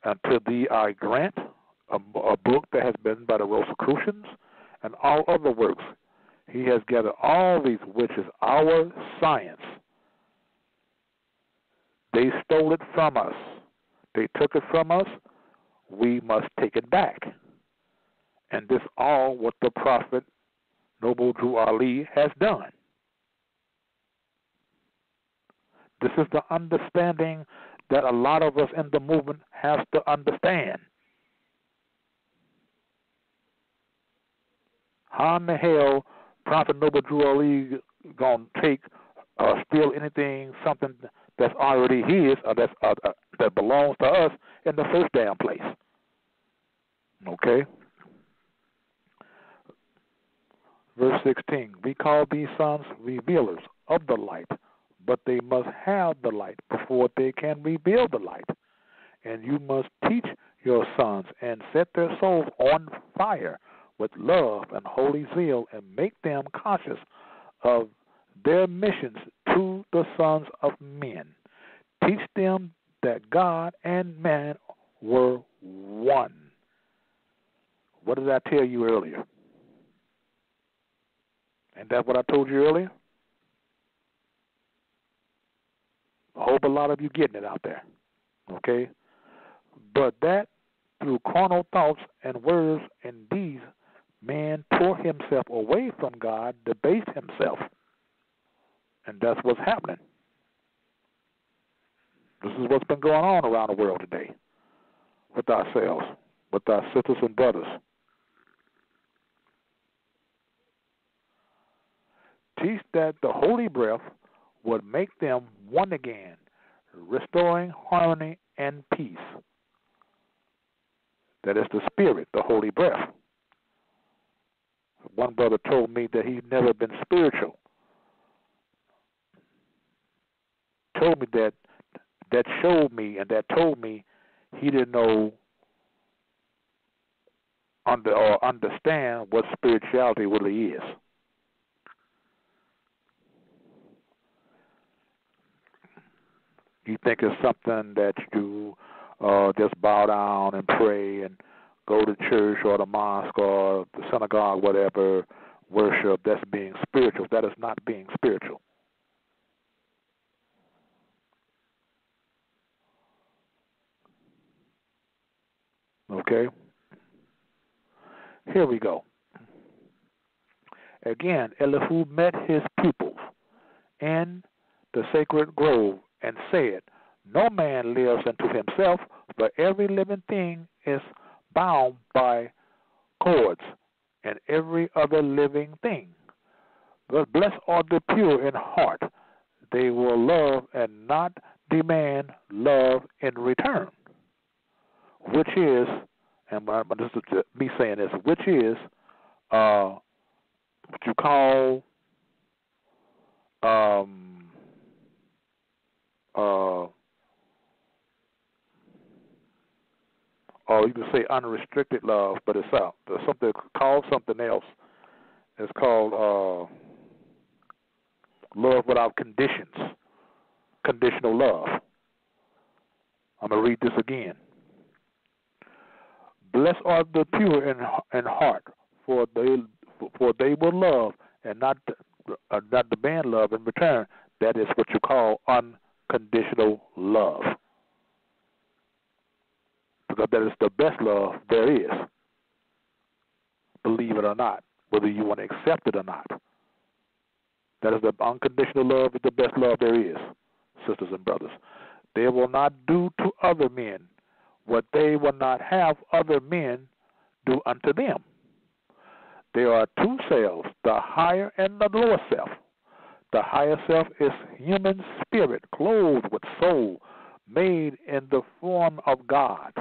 unto thee I grant, a, a book that has been by the Rosicrucians, and all other works. He has gathered all these, which is our science. They stole it from us. They took it from us. We must take it back. And this all what the prophet Noble Drew Ali has done. This is the understanding that a lot of us in the movement has to understand. How in the hell Prophet Noble Drew Ali gonna take uh, steal anything, something that's already his or that's uh, uh, that belongs to us in the first damn place? Okay. Verse 16 We call these sons revealers of the light, but they must have the light before they can reveal the light. And you must teach your sons and set their souls on fire with love and holy zeal and make them conscious of their missions to the sons of men. Teach them that God and man were one. What did I tell you earlier? And that's what I told you earlier? I hope a lot of you getting it out there. Okay? But that through carnal thoughts and words and deeds, man tore himself away from God, debased himself. And that's what's happening. This is what's been going on around the world today with ourselves, with our sisters and brothers. teach that the holy breath would make them one again, restoring harmony and peace. That is the spirit, the holy breath. One brother told me that he's never been spiritual. Told me that that showed me and that told me he didn't know under or understand what spirituality really is. You think it's something that you uh, just bow down and pray and go to church or the mosque or the synagogue, whatever, worship, that's being spiritual. That is not being spiritual. Okay? Here we go. Again, Elihu met his pupils in the sacred grove and said, No man lives unto himself, but every living thing is bound by cords, and every other living thing. But blessed are the pure in heart, they will love and not demand love in return. Which is, and this is me saying this, which is uh, what you call um, uh, or you can say unrestricted love, but it's out. There's something called something else. It's called uh, love without conditions, conditional love. I'm gonna read this again. Blessed are the pure in in heart, for they for they will love and not uh, not demand love in return. That is what you call un unconditional love. Because that is the best love there is. Believe it or not, whether you want to accept it or not. That is the unconditional love is the best love there is, sisters and brothers. They will not do to other men what they will not have other men do unto them. There are two selves, the higher and the lower self. The higher self is human spirit clothed with soul, made in the form of God.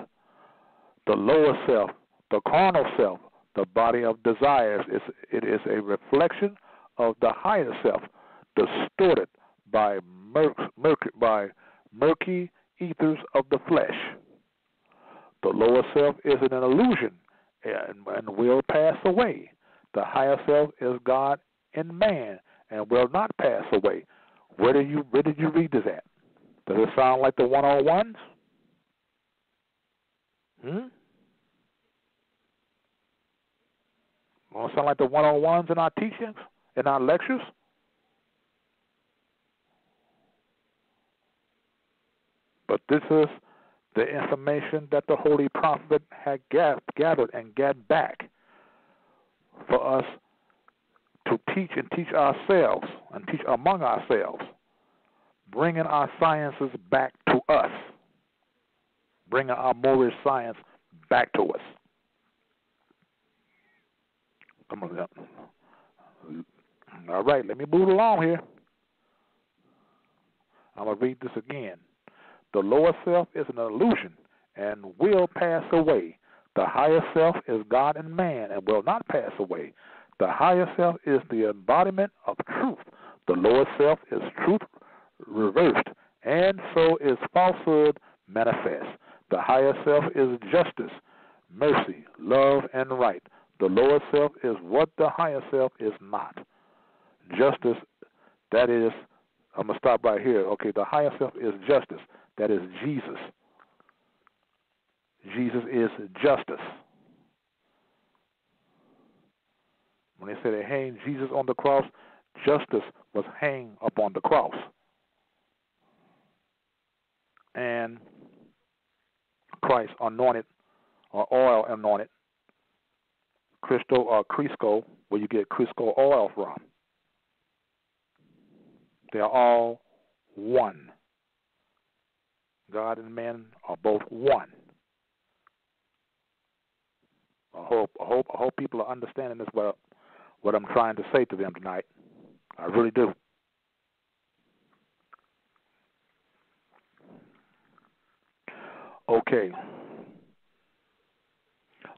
The lower self, the carnal self, the body of desires, is it is a reflection of the higher self, distorted by murky, by murky ethers of the flesh. The lower self is an illusion and, and will pass away. The higher self is God in man and will not pass away. Where did you where did you read this at? Does it sound like the one on ones? Hmm? To sound like the one on ones in our teachings, in our lectures? But this is the information that the Holy Prophet had gathered and get back for us to teach and teach ourselves and teach among ourselves, bringing our sciences back to us, bringing our Moorish science back to us. Come on, all right, let me move along here. I'm going to read this again. The lower self is an illusion and will pass away. The higher self is God and man and will not pass away. The higher self is the embodiment of truth. The lower self is truth reversed, and so is falsehood manifest. The higher self is justice, mercy, love, and right. The lower self is what the higher self is not. Justice, that is, I'm going to stop right here. Okay, the higher self is justice. That is Jesus. Jesus is justice. When they said they hanged Jesus on the cross, justice was hanged upon the cross. And Christ anointed or oil anointed Cristo or Crisco, where you get Crisco oil from. They are all one. God and man are both one. I hope I hope I hope people are understanding this what what I'm trying to say to them tonight. I really do. Okay.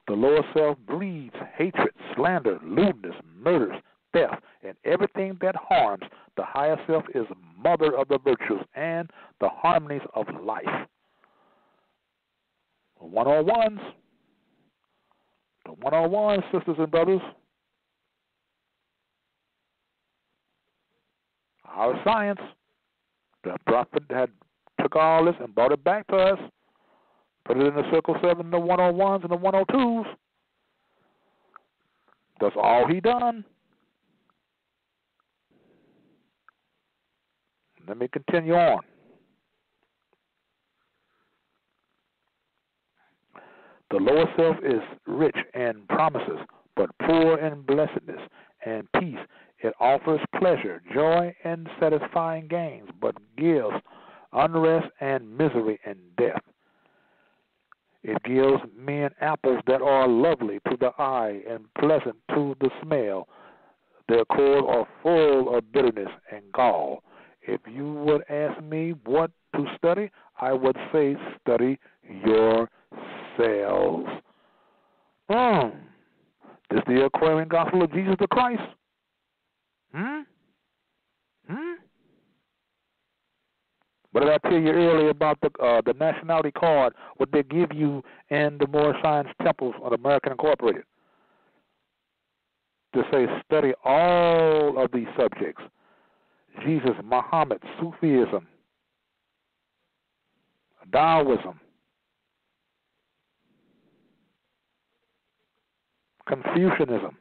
The lower self breeds hatred, slander, lewdness, murders, theft, and everything that harms. The higher self is mother of the virtues and the harmonies of life. One on ones, the one on ones, sisters and brothers. Our science, the prophet had took all this and brought it back to us, put it in the circle seven, the one on ones and the one on twos. That's all he done. Let me continue on. The lower self is rich in promises, but poor in blessedness and peace. It offers pleasure, joy, and satisfying gains, but gives unrest and misery and death. It gives men apples that are lovely to the eye and pleasant to the smell. Their cores are full of bitterness and gall. If you would ask me what to study, I would say study yourselves. Hmm. This is the Aquarian Gospel of Jesus the Christ? Hmm? Hmm? What did I tell you earlier about the uh, the nationality card? What they give you in the Moorish Science Temples of American Incorporated? To say study all of these subjects. Jesus, Muhammad, Sufism, Taoism, Confucianism.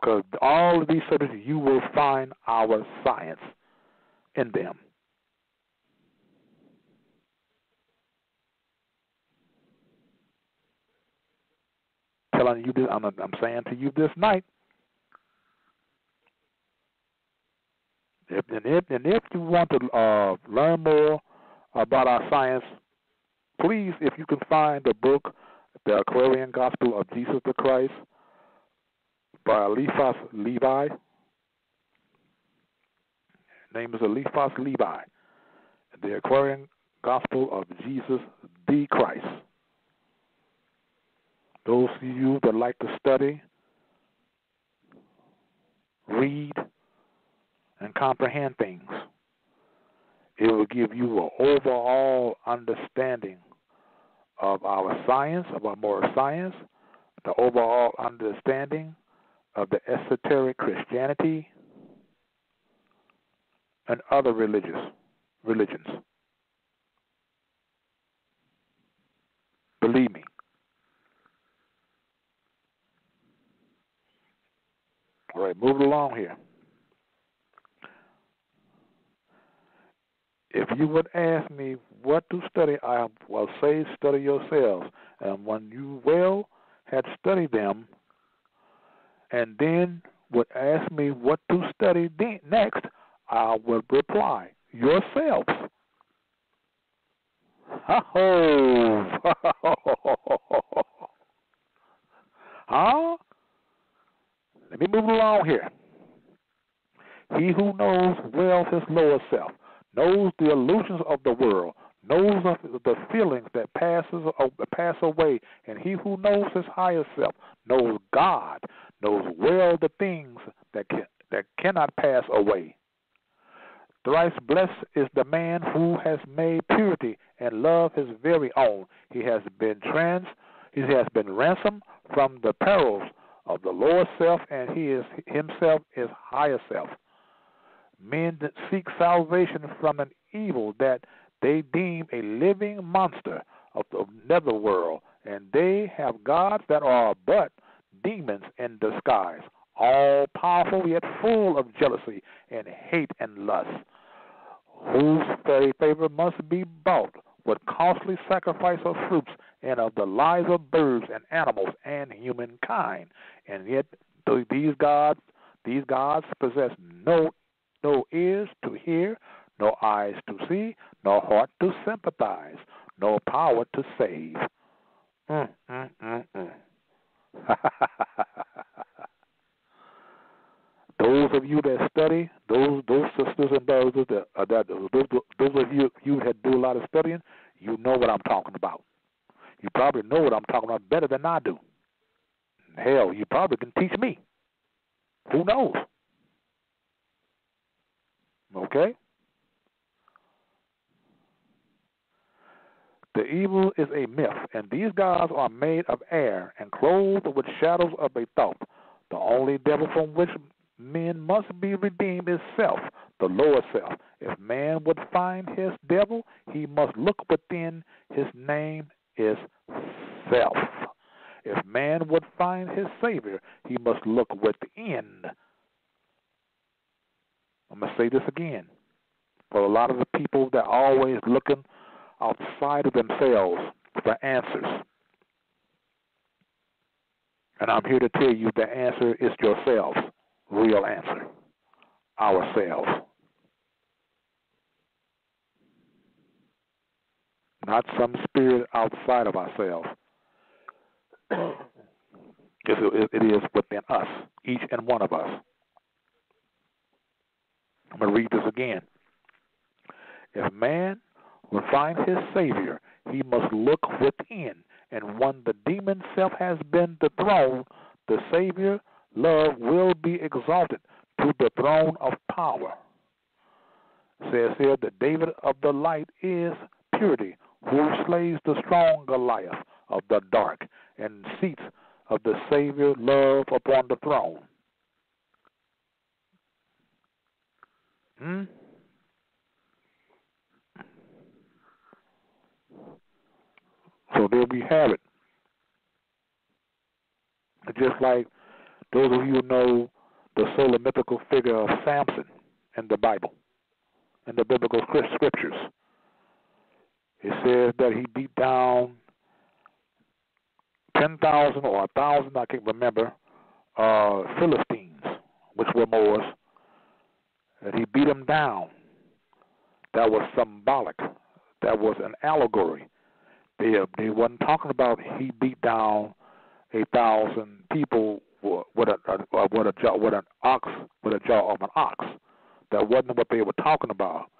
Because all of these subjects, you will find our science in them. Telling you this, I'm, I'm saying to you this night, If, and, if, and if you want to uh, learn more about our science, please, if you can find the book, The Aquarian Gospel of Jesus the Christ by Eliphas Levi. Name is Eliphas Levi. The Aquarian Gospel of Jesus the Christ. Those of you that like to study, read, and comprehend things. It will give you an overall understanding of our science, of our moral science, the overall understanding of the esoteric Christianity and other religious religions. Believe me. All right, moving along here. If you would ask me what to study, I will say study yourselves. And when you well had studied them, and then would ask me what to study next, I would reply, yourselves. Oh, huh? Let me move along here. He who knows well his lower self, knows the illusions of the world, knows of the feelings that passes pass away, and he who knows his higher self knows God, knows well the things that can, that cannot pass away. Thrice blessed is the man who has made purity and love his very own. He has been trans, he has been ransomed from the perils of the lower self, and he is himself is higher self. Men that seek salvation from an evil that they deem a living monster of the netherworld, and they have gods that are but demons in disguise, all powerful yet full of jealousy and hate and lust, whose very favor must be bought with costly sacrifice of fruits and of the lives of birds and animals and humankind. And yet these gods these gods possess no no ears to hear, no eyes to see, no heart to sympathize, no power to save. Mm, mm, mm, mm. those of you that study, those those sisters and brothers that, uh, that those those of you you that do a lot of studying, you know what I'm talking about. You probably know what I'm talking about better than I do. Hell, you probably can teach me. Who knows? Okay? The evil is a myth, and these gods are made of air and clothed with shadows of a thought. The only devil from which men must be redeemed is self, the lower self. If man would find his devil, he must look within. His name is self. If man would find his Savior, he must look within. I'm going to say this again. For a lot of the people that are always looking outside of themselves for answers. And I'm here to tell you the answer is yourselves. Real answer. Ourselves. Not some spirit outside of ourselves. it is within us, each and one of us. I'm going to read this again. If man will find his Savior, he must look within. And when the demon self has been dethroned, the Savior love will be exalted to the throne of power. Says here that David of the light is purity, who slays the strong Goliath of the dark and seats of the Savior love upon the throne. Hmm? So there we have it. Just like those of you who know the solar mythical figure of Samson in the Bible, in the biblical scriptures, it says that he beat down 10,000 or 1,000, I can't remember, uh, Philistines, which were Moors, and he beat them down. That was symbolic. That was an allegory they they wasn't talking about he beat down a thousand people with a, a with a jaw with an ox with a jaw of an ox. That wasn't what they were talking about.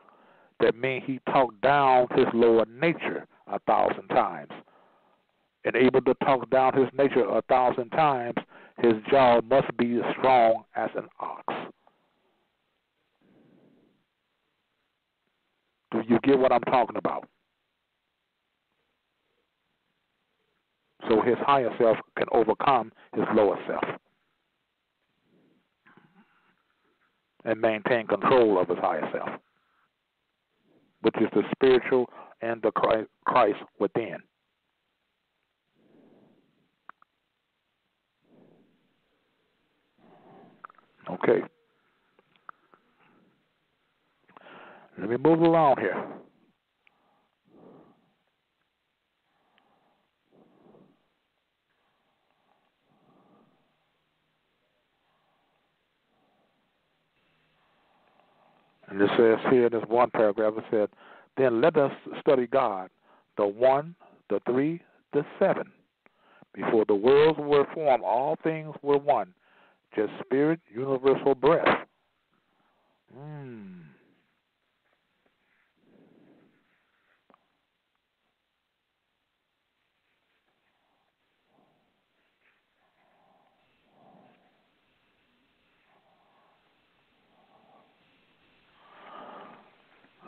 That means he talked down his lower nature a thousand times. And able to talk down his nature a thousand times, his jaw must be as strong as an ox. Do you get what I'm talking about? So his higher self can overcome his lower self and maintain control of his higher self, which is the spiritual and the Christ within. Okay. Let me move along here. And it says here in this one paragraph, it said, Then let us study God, the one, the three, the seven. Before the worlds were formed, all things were one, just spirit, universal breath. Hmm.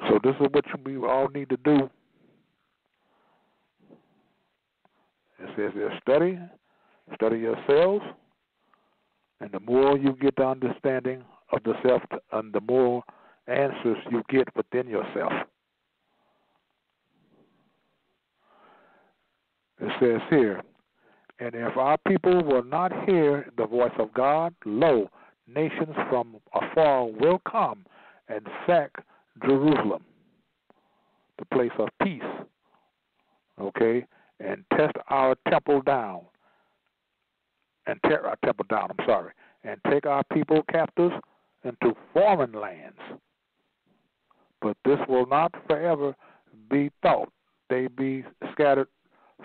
So this is what we all need to do. It says there, study, study yourselves, and the more you get the understanding of the self, and the more answers you get within yourself. It says here, and if our people will not hear the voice of God, lo, nations from afar will come and sack Jerusalem, the place of peace, okay, and test our temple down, and tear our temple down, I'm sorry, and take our people captives into foreign lands. But this will not forever be thought. They be scattered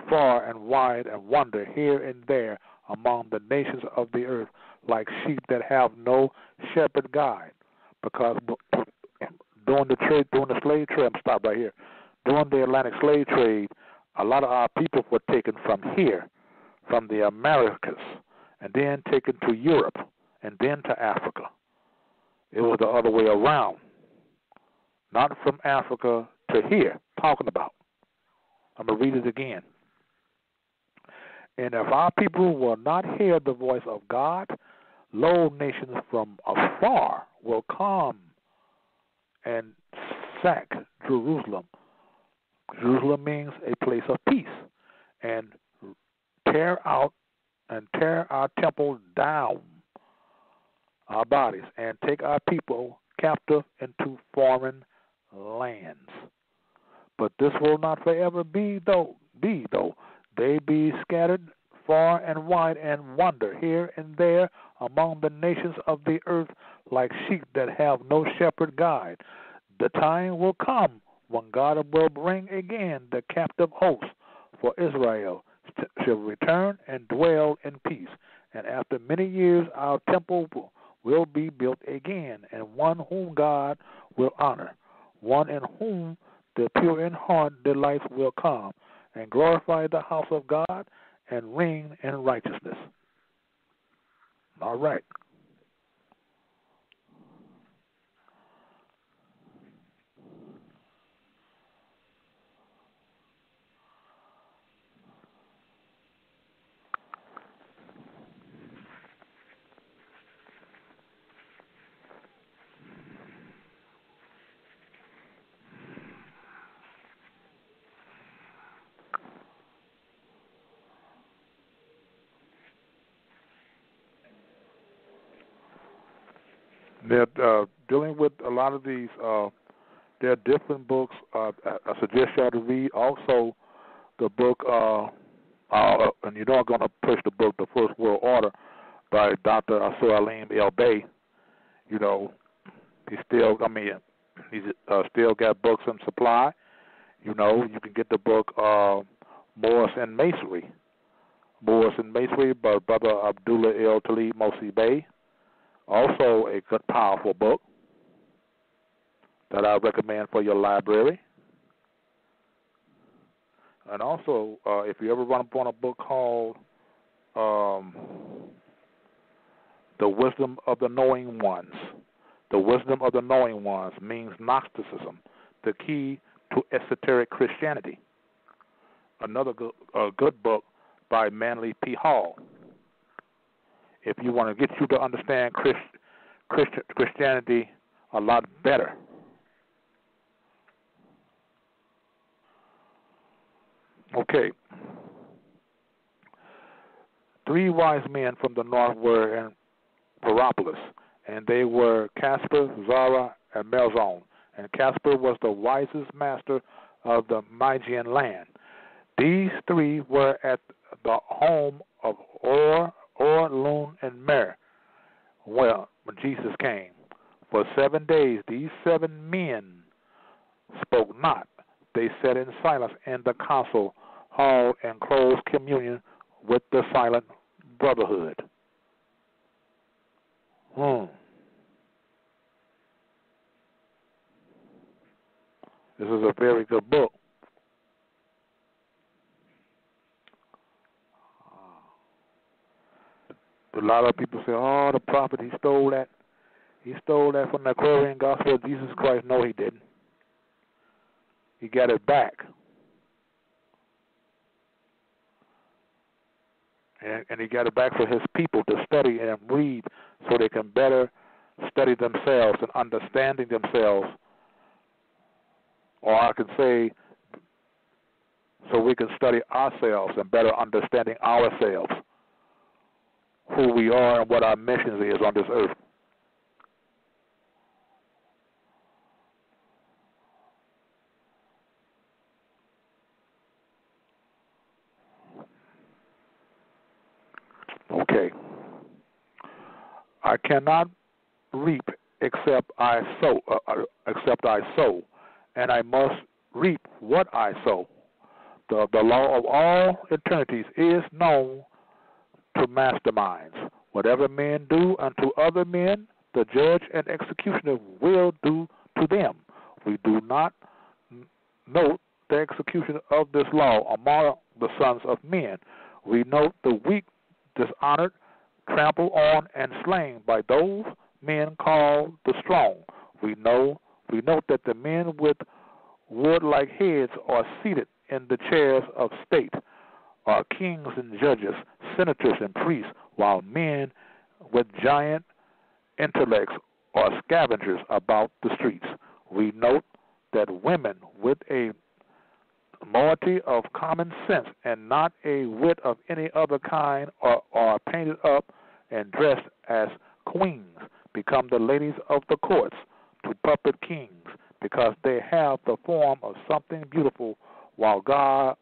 far and wide and wander here and there among the nations of the earth like sheep that have no shepherd guide. Because during the trade, during the slave trade, I'm stop right here. During the Atlantic slave trade, a lot of our people were taken from here, from the Americas, and then taken to Europe, and then to Africa. It was the other way around. Not from Africa to here, talking about. I'm to read it again. And if our people will not hear the voice of God, lo, nations from afar will come and sack Jerusalem. Jerusalem means a place of peace, and tear out and tear our temple down, our bodies, and take our people captive into foreign lands. But this will not forever be though be though they be scattered far and wide and wander here and there among the nations of the earth like sheep that have no shepherd guide. The time will come when God will bring again the captive host for Israel shall return and dwell in peace. And after many years, our temple will be built again, and one whom God will honor, one in whom the pure in heart delights will come, and glorify the house of God and reign in righteousness. All right. They're uh, dealing with a lot of these. Uh, there are different books. Uh, I suggest y'all to read. Also, the book, uh, uh, and you know I'm going to push the book, The First World Order, by Dr. Salim El Bey. You know, he still, I mean, he's uh, still got books in supply. You know, you can get the book uh, Moors and Masonry. Moors and Masonry by Brother Abdullah El Talib Mosi Bey. Also, a good, powerful book that I recommend for your library. And also, uh, if you ever run upon a book called um, The Wisdom of the Knowing Ones, The Wisdom of the Knowing Ones means Gnosticism, the key to esoteric Christianity. Another good, uh, good book by Manly P. Hall if you want to get you to understand Christ, Christ, Christianity a lot better. Okay. Three wise men from the north were in Hierapolis, and they were Kaspar, Zara, and Melzone. And Kaspar was the wisest master of the Magian land. These three were at the home of Or, Or, Loon, and Mer. Well, when Jesus came, for seven days these seven men spoke not. They sat in silence in the council hall in close communion with the silent brotherhood. Hmm. This is a very good book. A lot of people say, "Oh, the prophet he stole that. He stole that from the Aquarian Gospel of Jesus Christ." No, he didn't. He got it back. And, and he got it back for his people to study and read so they can better study themselves and understanding themselves. Or I can say, so we can study ourselves and better understanding ourselves, who we are and what our mission is on this earth. Okay. I cannot reap except I sow, uh, uh, except I sow, and I must reap what I sow. The the law of all eternities is known to masterminds. Whatever men do unto other men, the judge and executioner will do to them. We do not note the execution of this law among the sons of men. We note the weak dishonored, trampled on, and slain by those men called the strong. We know we note that the men with wood like heads are seated in the chairs of state, are kings and judges, senators and priests, while men with giant intellects are scavengers about the streets. We note that women with a moiety of common sense and not a wit of any other kind are, are painted up and dressed as queens, become the ladies of the courts to puppet kings, because they have the form of something beautiful, while God,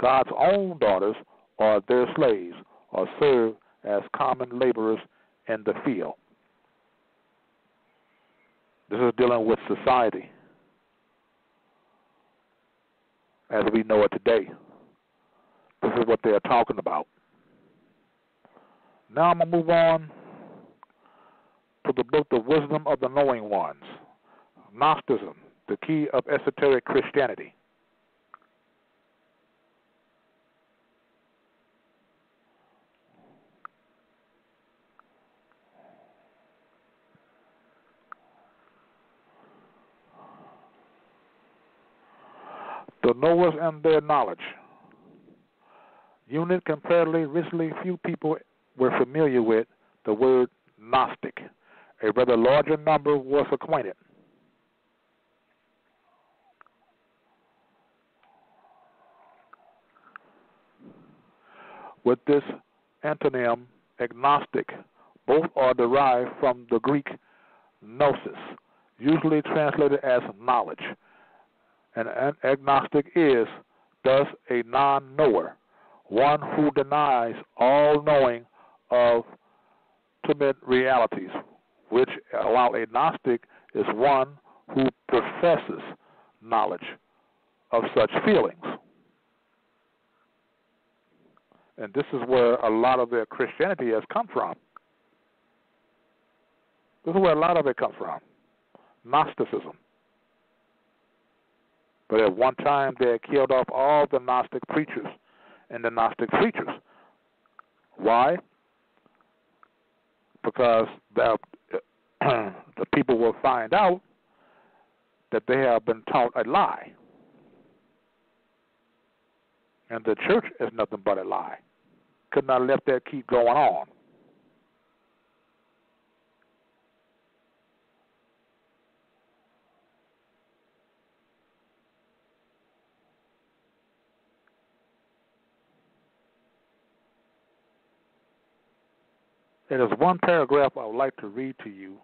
God's own daughters are their slaves, or serve as common laborers in the field. This is dealing with society as we know it today. This is what they're talking about. Now I'm going to move on to the book, The Wisdom of the Knowing Ones Gnosticism, the key of esoteric Christianity. The knowers and their knowledge. Unit comparatively recently few people were familiar with the word Gnostic. A rather larger number was acquainted. With this antonym, agnostic, both are derived from the Greek gnosis, usually translated as knowledge an agnostic is thus a non knower, one who denies all knowing of ultimate realities, which, while a Gnostic is one who professes knowledge of such feelings. And this is where a lot of their Christianity has come from. This is where a lot of it comes from Gnosticism. But at one time, they had killed off all the Gnostic preachers and the Gnostic preachers. Why? Because the, the people will find out that they have been taught a lie. And the church is nothing but a lie. Could not let that keep going on. There's one paragraph I would like to read to you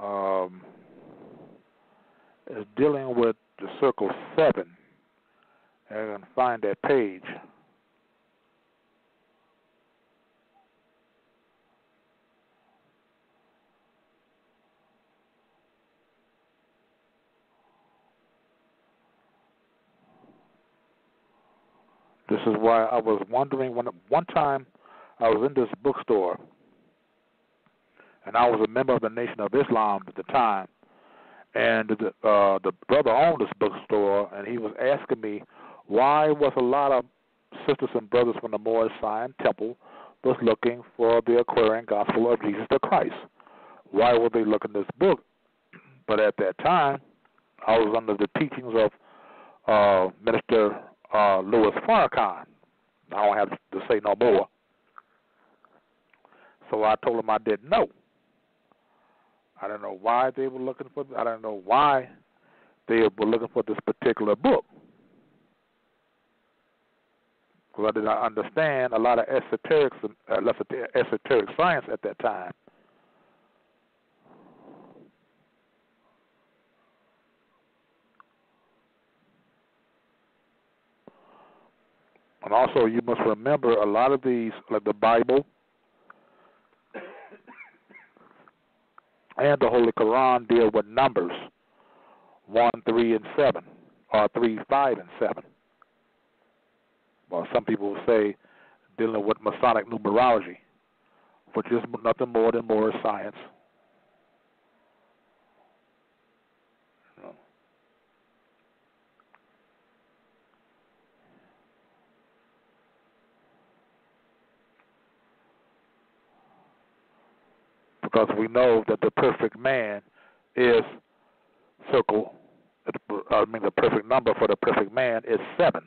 um, is dealing with the circle seven. And I can find that page. This is why I was wondering when one time I was in this bookstore and I was a member of the Nation of Islam at the time and the uh the brother owned this bookstore and he was asking me why was a lot of sisters and brothers from the Moorish Science Temple was looking for the Aquarian Gospel of Jesus the Christ. Why were they looking this book? But at that time, I was under the teachings of uh, Minister uh, Louis Farrakhan. I don't have to say no more. So I told them I didn't know. I don't know why they were looking for. I don't know why they were looking for this particular book. Because I did not understand a lot of esoteric, uh, esoteric science at that time. And also, you must remember a lot of these, like the Bible and the Holy Quran, deal with numbers one, three, and seven, or three, five, and seven. Well, some people will say dealing with Masonic numerology, which is nothing more than Moor science. Because we know that the perfect man is circle. I mean, the perfect number for the perfect man is seven.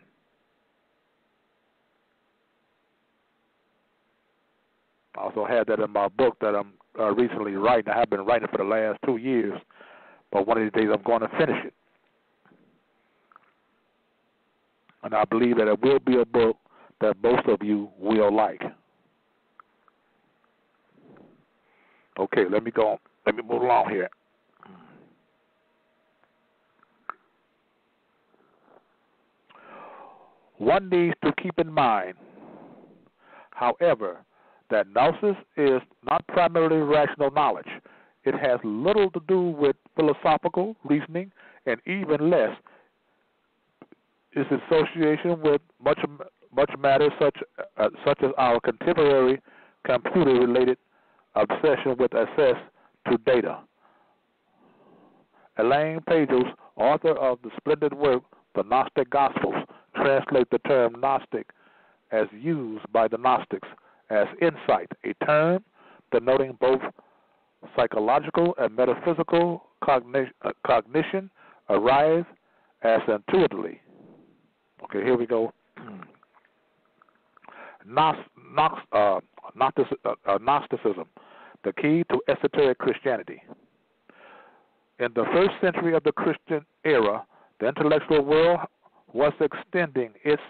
I also had that in my book that I'm uh, recently writing. I have been writing for the last two years, but one of these days I'm going to finish it. And I believe that it will be a book that most of you will like. Okay, let me go. Let me move along here. One needs to keep in mind, however, that gnosis is not primarily rational knowledge. It has little to do with philosophical reasoning, and even less its association with much much matters such uh, such as our contemporary computer-related obsession with access to data. Elaine Pagels, author of the splendid work The Gnostic Gospels, translate the term Gnostic as used by the Gnostics as insight, a term denoting both psychological and metaphysical cognition, uh, cognition arrive as intuitively. Okay, here we go. Gnost, uh, uh, uh, Gnosticism, the key to esoteric Christianity. In the first century of the Christian era, the intellectual world was extending its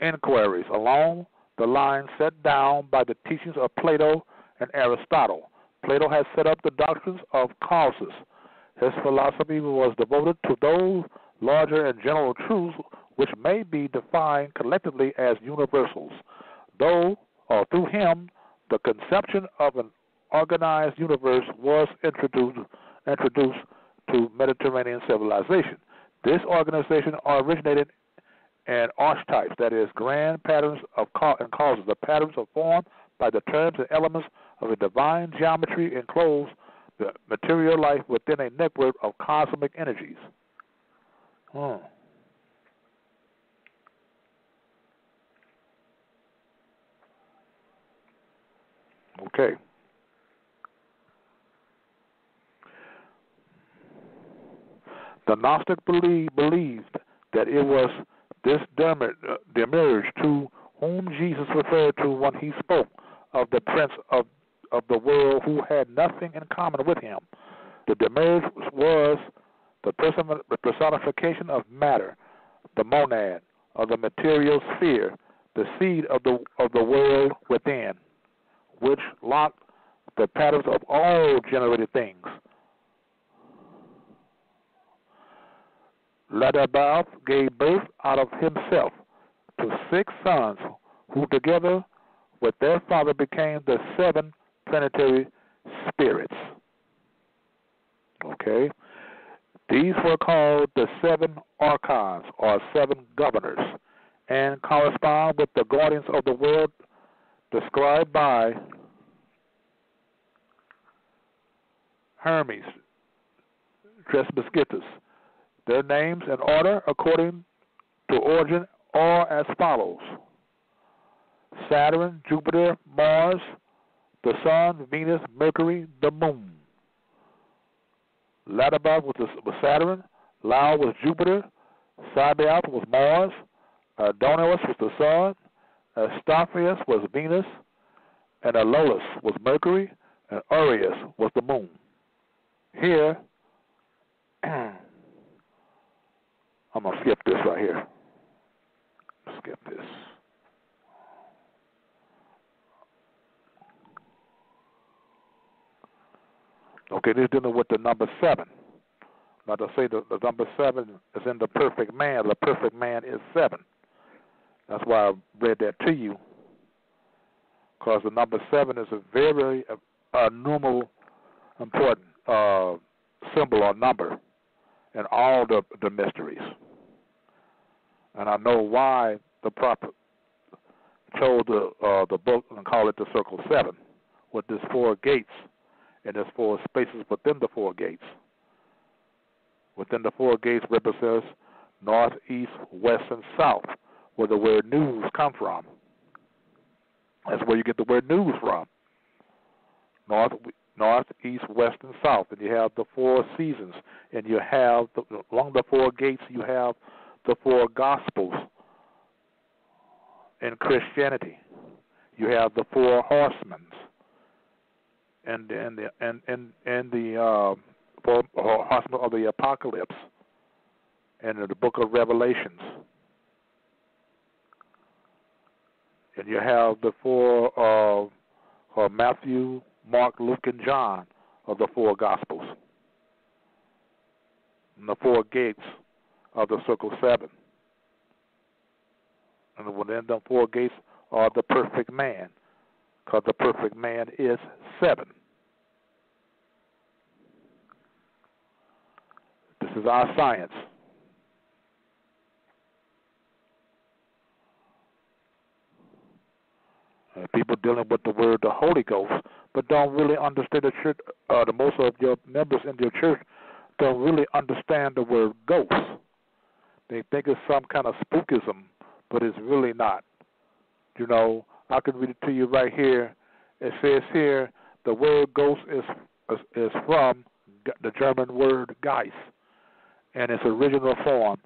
inquiries along the lines set down by the teachings of Plato and Aristotle. Plato had set up the doctrines of causes. His philosophy was devoted to those larger and general truths which may be defined collectively as universals. Though or through him, the conception of an organized universe was introduced introduced to Mediterranean civilization. This organization originated in archetypes, that is, grand patterns of and causes. The patterns are formed by the terms and elements of a divine geometry enclose the material life within a network of cosmic energies. Hmm. Okay. The Gnostic believe, believed that it was this demiurge uh, to whom Jesus referred to when he spoke of the prince of, of the world who had nothing in common with him. The demiurge was the personification of matter, the monad, of the material sphere, the seed of the of the world within which locked the patterns of all generated things. Ladabab gave birth out of himself to six sons, who together with their father became the seven planetary spirits. Okay? These were called the seven archons or seven governors and correspond with the guardians of the world described by Hermes Trismegistus. Their names in order according to origin are as follows Saturn, Jupiter, Mars, the Sun, Venus, Mercury, the Moon. Ladabab was, was Saturn, Lao was Jupiter, Sabaoth was Mars, Adonis was the Sun, Asclepius was Venus, and Aeolus was Mercury, and Urius was the Moon. Here, I'm going to skip this right here. Skip this. Okay, this is dealing with the number seven. Now to say the, the number seven is in the perfect man, the perfect man is seven. That's why I read that to you, because the number seven is a very uh, normal, important uh, symbol or number in all the the mysteries. And I know why the prophet chose the uh, the book and call it the Circle Seven, with these four gates and there's four spaces within the four gates. Within the four gates represents north, east, west, and south, where the word news come from. That's where you get the word news from. North, north, east, west, and south. And you have the four seasons, and you have the, along the four gates you have the four gospels in Christianity. You have the four horsemen and and the and and and the uh, hospital of the apocalypse and the book of Revelations. And you have the four uh, Matthew, Mark, Luke, and John of the four Gospels. And the four gates of the circle seven. And within the four gates are the perfect man because the perfect man is seven. This is our science. Uh, people dealing with the word the Holy Ghost, but don't really understand the church. Uh, the most of your members in your church don't really understand the word ghost. They think it's some kind of spookism, but it's really not. You know, I can read it to you right here. It says here the word ghost is is, from the German word Geist. and its original form,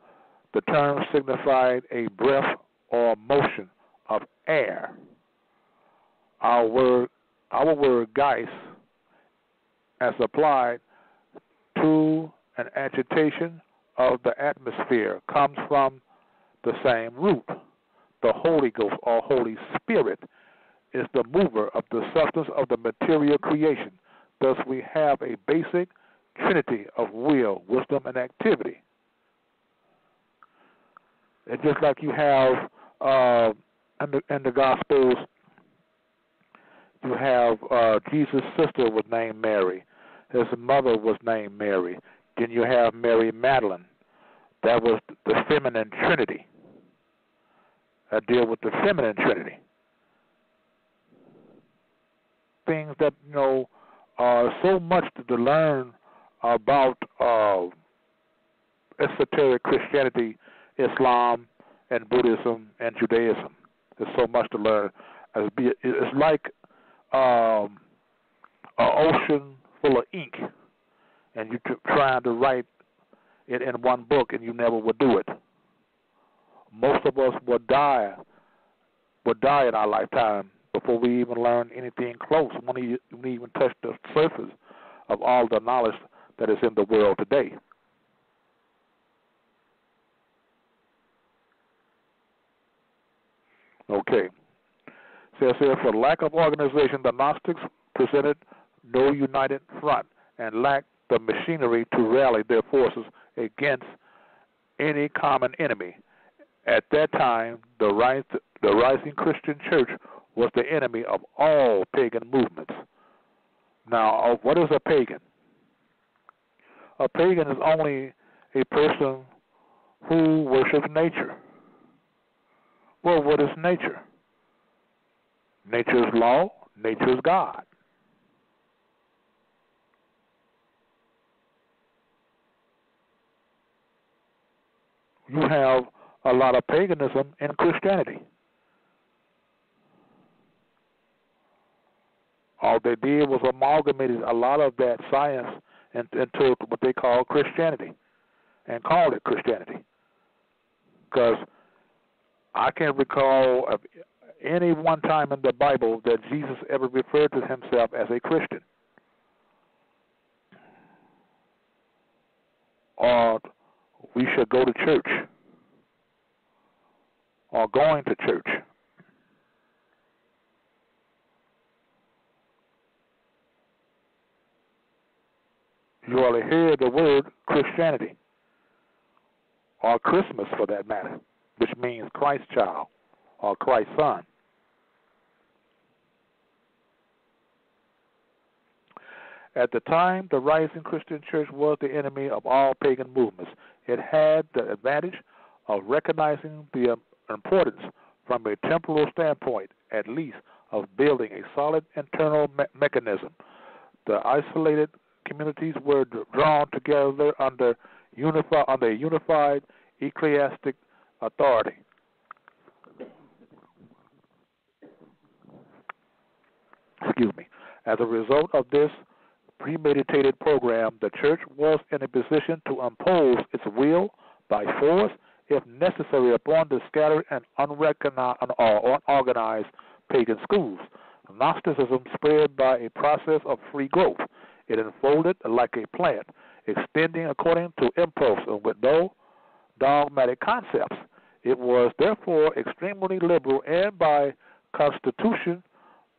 the term signified a breath or motion of air. Our word, our word Geist, as applied to an agitation of the atmosphere, comes from the same root the Holy Ghost or Holy Spirit is the mover of the substance of the material creation. Thus, we have a basic trinity of will, wisdom, and activity. And just like you have uh, in, the, in the Gospels, you have uh, Jesus' sister was named Mary. His mother was named Mary. Then you have Mary Magdalene. That was the feminine trinity I deal with the feminine trinity. Things that, you know, are so much to learn about uh, esoteric Christianity, Islam, and Buddhism and Judaism. There's so much to learn. It's like um, an ocean full of ink, and you're trying to write it in one book, and you never would do it most of us will die will die in our lifetime before we even learn anything close when we even touch the surface of all the knowledge that is in the world today. Okay. Says here, for lack of organization, the Gnostics presented no united front and lacked the machinery to rally their forces against any common enemy. At that time, the, rise, the rising Christian church was the enemy of all pagan movements. Now, uh, what is a pagan? A pagan is only a person who worships nature. Well, what is nature? Nature's law, nature's God. You have a lot of paganism in Christianity. All they did was amalgamated a lot of that science into what they call Christianity and called it Christianity. Because I can't recall any one time in the Bible that Jesus ever referred to himself as a Christian. Or we should go to church. Or going to church. You ought to hear the word Christianity, or Christmas for that matter, which means Christ child or Christ son. At the time, the rising Christian church was the enemy of all pagan movements. It had the advantage of recognizing the um, importance from a temporal standpoint, at least, of building a solid internal me- mechanism. The isolated communities were drawn together under, unified, under a unified ecclesiastic authority. Excuse me. As a result of this premeditated program, the church was in a position to impose its will by force, if necessary, upon the scattered and unorganized pagan schools. Gnosticism spread by a process of free growth. It unfolded like a plant, extending according to impulse and with no dogmatic concepts. It was therefore extremely liberal and by constitution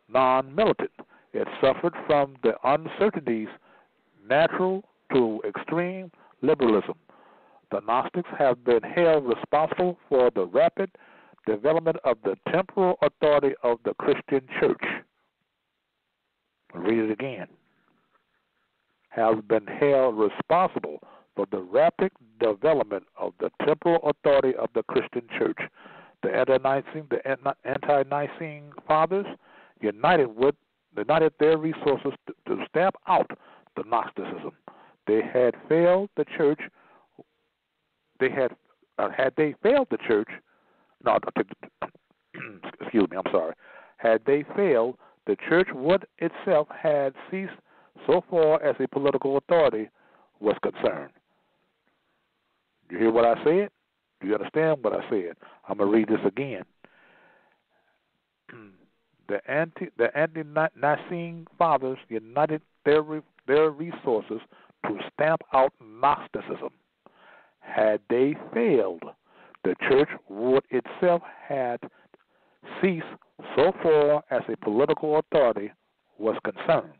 non militant. It suffered from the uncertainties natural to extreme liberalism. The Gnostics have been held responsible for the rapid development of the temporal authority of the Christian church. I'll read it again have been held responsible for the rapid development of the temporal authority of the Christian church. The ante-Nicene, the ante-Nicene fathers united with united their resources to, to stamp out the Gnosticism. They had failed the church. They had uh, had they failed the church. No, excuse me. I'm sorry. Had they failed, the church would itself had ceased so far as a political authority was concerned. You hear what I said? Do you understand what I said? I'm gonna read this again. the anti the ante-Nicene fathers united their their resources to stamp out Gnosticism. Had they failed, the church would itself had ceased so far as a political authority was concerned.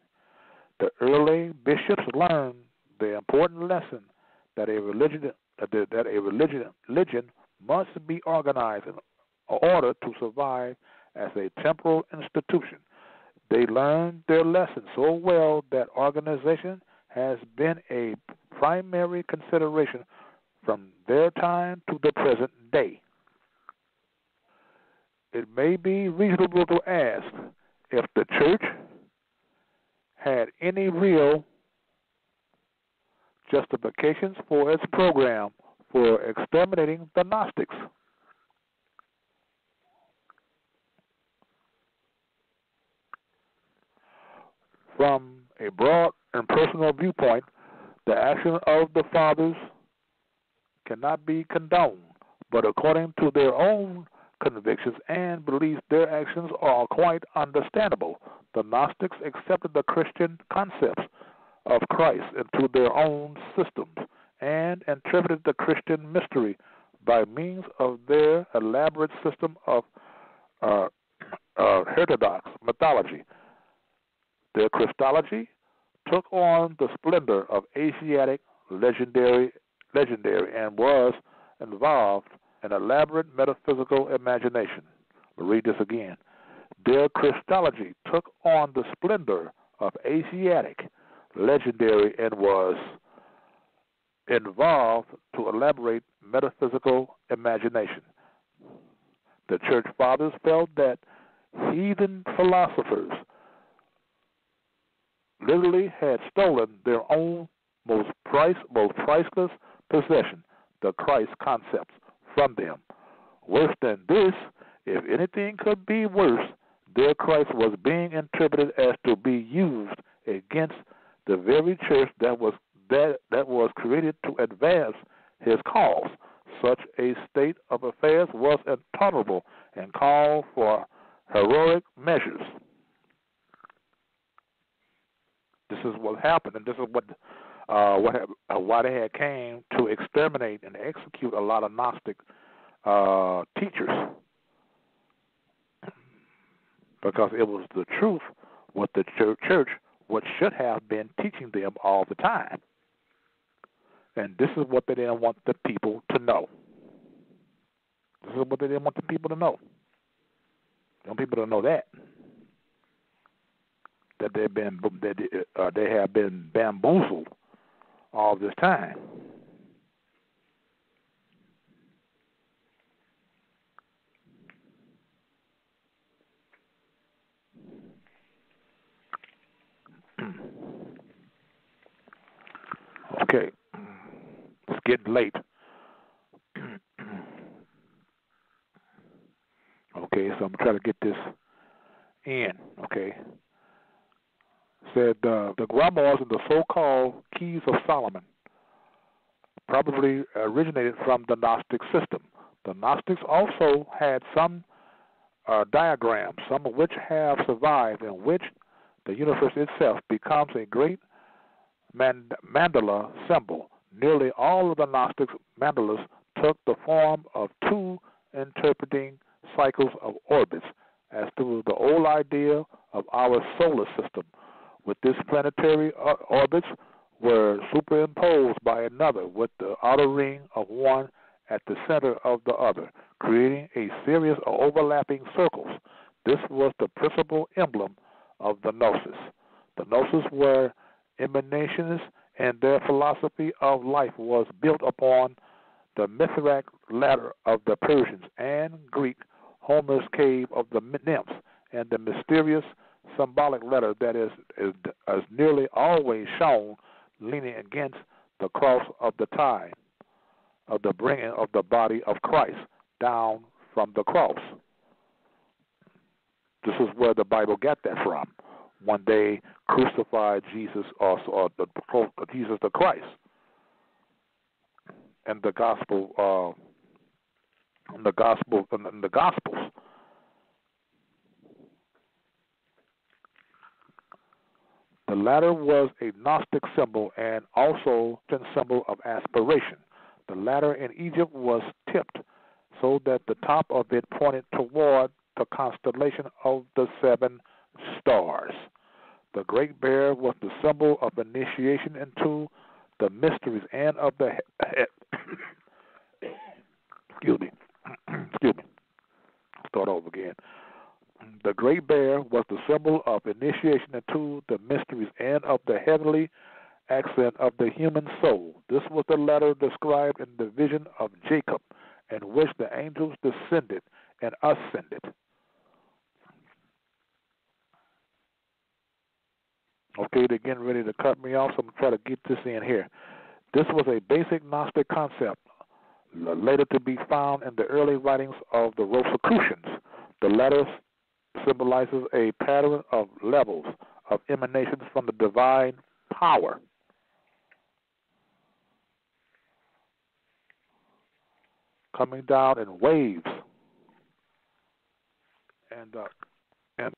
The early bishops learned the important lesson that a religion that a religion, religion must be organized in order to survive as a temporal institution. They learned their lesson so well that organization has been a primary consideration from their time to the present day. It may be reasonable to ask if the church had any real justifications for its program for exterminating the Gnostics. From a broad and personal viewpoint, the action of the fathers cannot be condoned, but according to their own convictions and beliefs, their actions are quite understandable. The Gnostics accepted the Christian concepts of Christ into their own systems and interpreted the Christian mystery by means of their elaborate system of uh, uh, heterodox mythology. Their Christology took on the splendor of Asiatic legendary legendary and was involved in elaborate metaphysical imagination. I'll read this again. Their Christology took on the splendor of Asiatic legendary and was involved to elaborate metaphysical imagination. The church fathers felt that heathen philosophers literally had stolen their own most price most priceless possession, the Christ concepts, from them. Worse than this, if anything could be worse, their Christ was being interpreted as to be used against the very church that was that that was created to advance his cause. Such a state of affairs was intolerable and called for heroic measures. This is what happened, and this is what uh, what uh, why they had came to exterminate and execute a lot of Gnostic uh, teachers because it was the truth what the church what should have been teaching them all the time. And this is what they didn't want the people to know. This is what they didn't want the people to know. They want people to know that that they've been that uh, they have been bamboozled all this time. okay, it's getting late. okay, so I'm trying to get this in. Okay, said uh, the grimoires and the so-called keys of Solomon probably originated from the Gnostic system. The Gnostics also had some uh, diagrams, some of which have survived, in which the universe itself becomes a great mand- mandala symbol. Nearly all of the Gnostic mandalas took the form of two interpreting cycles of orbits, as to the old idea of our solar system, with this planetary uh, orbits were superimposed by another with the outer ring of one at the center of the other, creating a series of overlapping circles. This was the principal emblem of the Gnosis. The Gnosis were emanations, and their philosophy of life was built upon the Mithraic ladder of the Persians and Greek Homer's cave of the nymphs, and the mysterious symbolic letter that is, is, is nearly always shown leaning against the cross of the time of the bringing of the body of Christ down from the cross. This is where the Bible got that from when they crucified Jesus or, or the, Jesus the Christ. And the gospel, uh, the gospel, in the gospels, The latter was a Gnostic symbol and also a symbol of aspiration. The latter in Egypt was tipped so that the top of it pointed toward the constellation of the seven stars. The great bear was the symbol of initiation into the mysteries and of the excuse me excuse me start over again the great bear was the symbol of initiation into the mysteries and of the heavenly accent of the human soul. This was the letter described in the vision of Jacob, in which the angels descended and ascended. Okay, they're getting ready to cut me off, so I'm try to get this in here. This was a basic Gnostic concept, later to be found in the early writings of the Rosicrucians. The letters symbolizes a pattern of levels of emanations from the divine power. Coming down in waves, and uh, and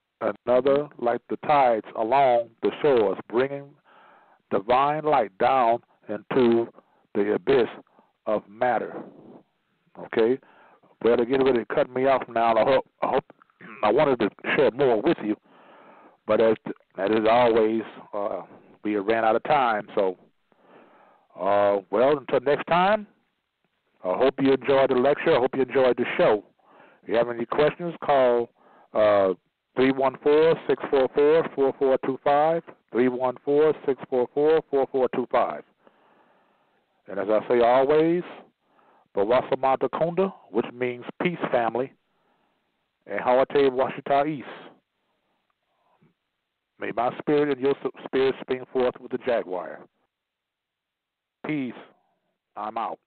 another like the tides along the shores, bringing divine light down into the abyss of matter. Okay, better get ready to cut me off now. I hope I hope I wanted to share more with you, but as as is always, uh, we ran out of time. So, uh, well, until next time, I hope you enjoyed the lecture. I hope you enjoyed the show. If you have any questions, call uh, 314-644-4425, 314-644-4425. And as I say always, Bawasama Kunda, which means peace family, and Hawate Washita East. May my spirit and your spirit spring forth with the jaguar. Peace. I'm out.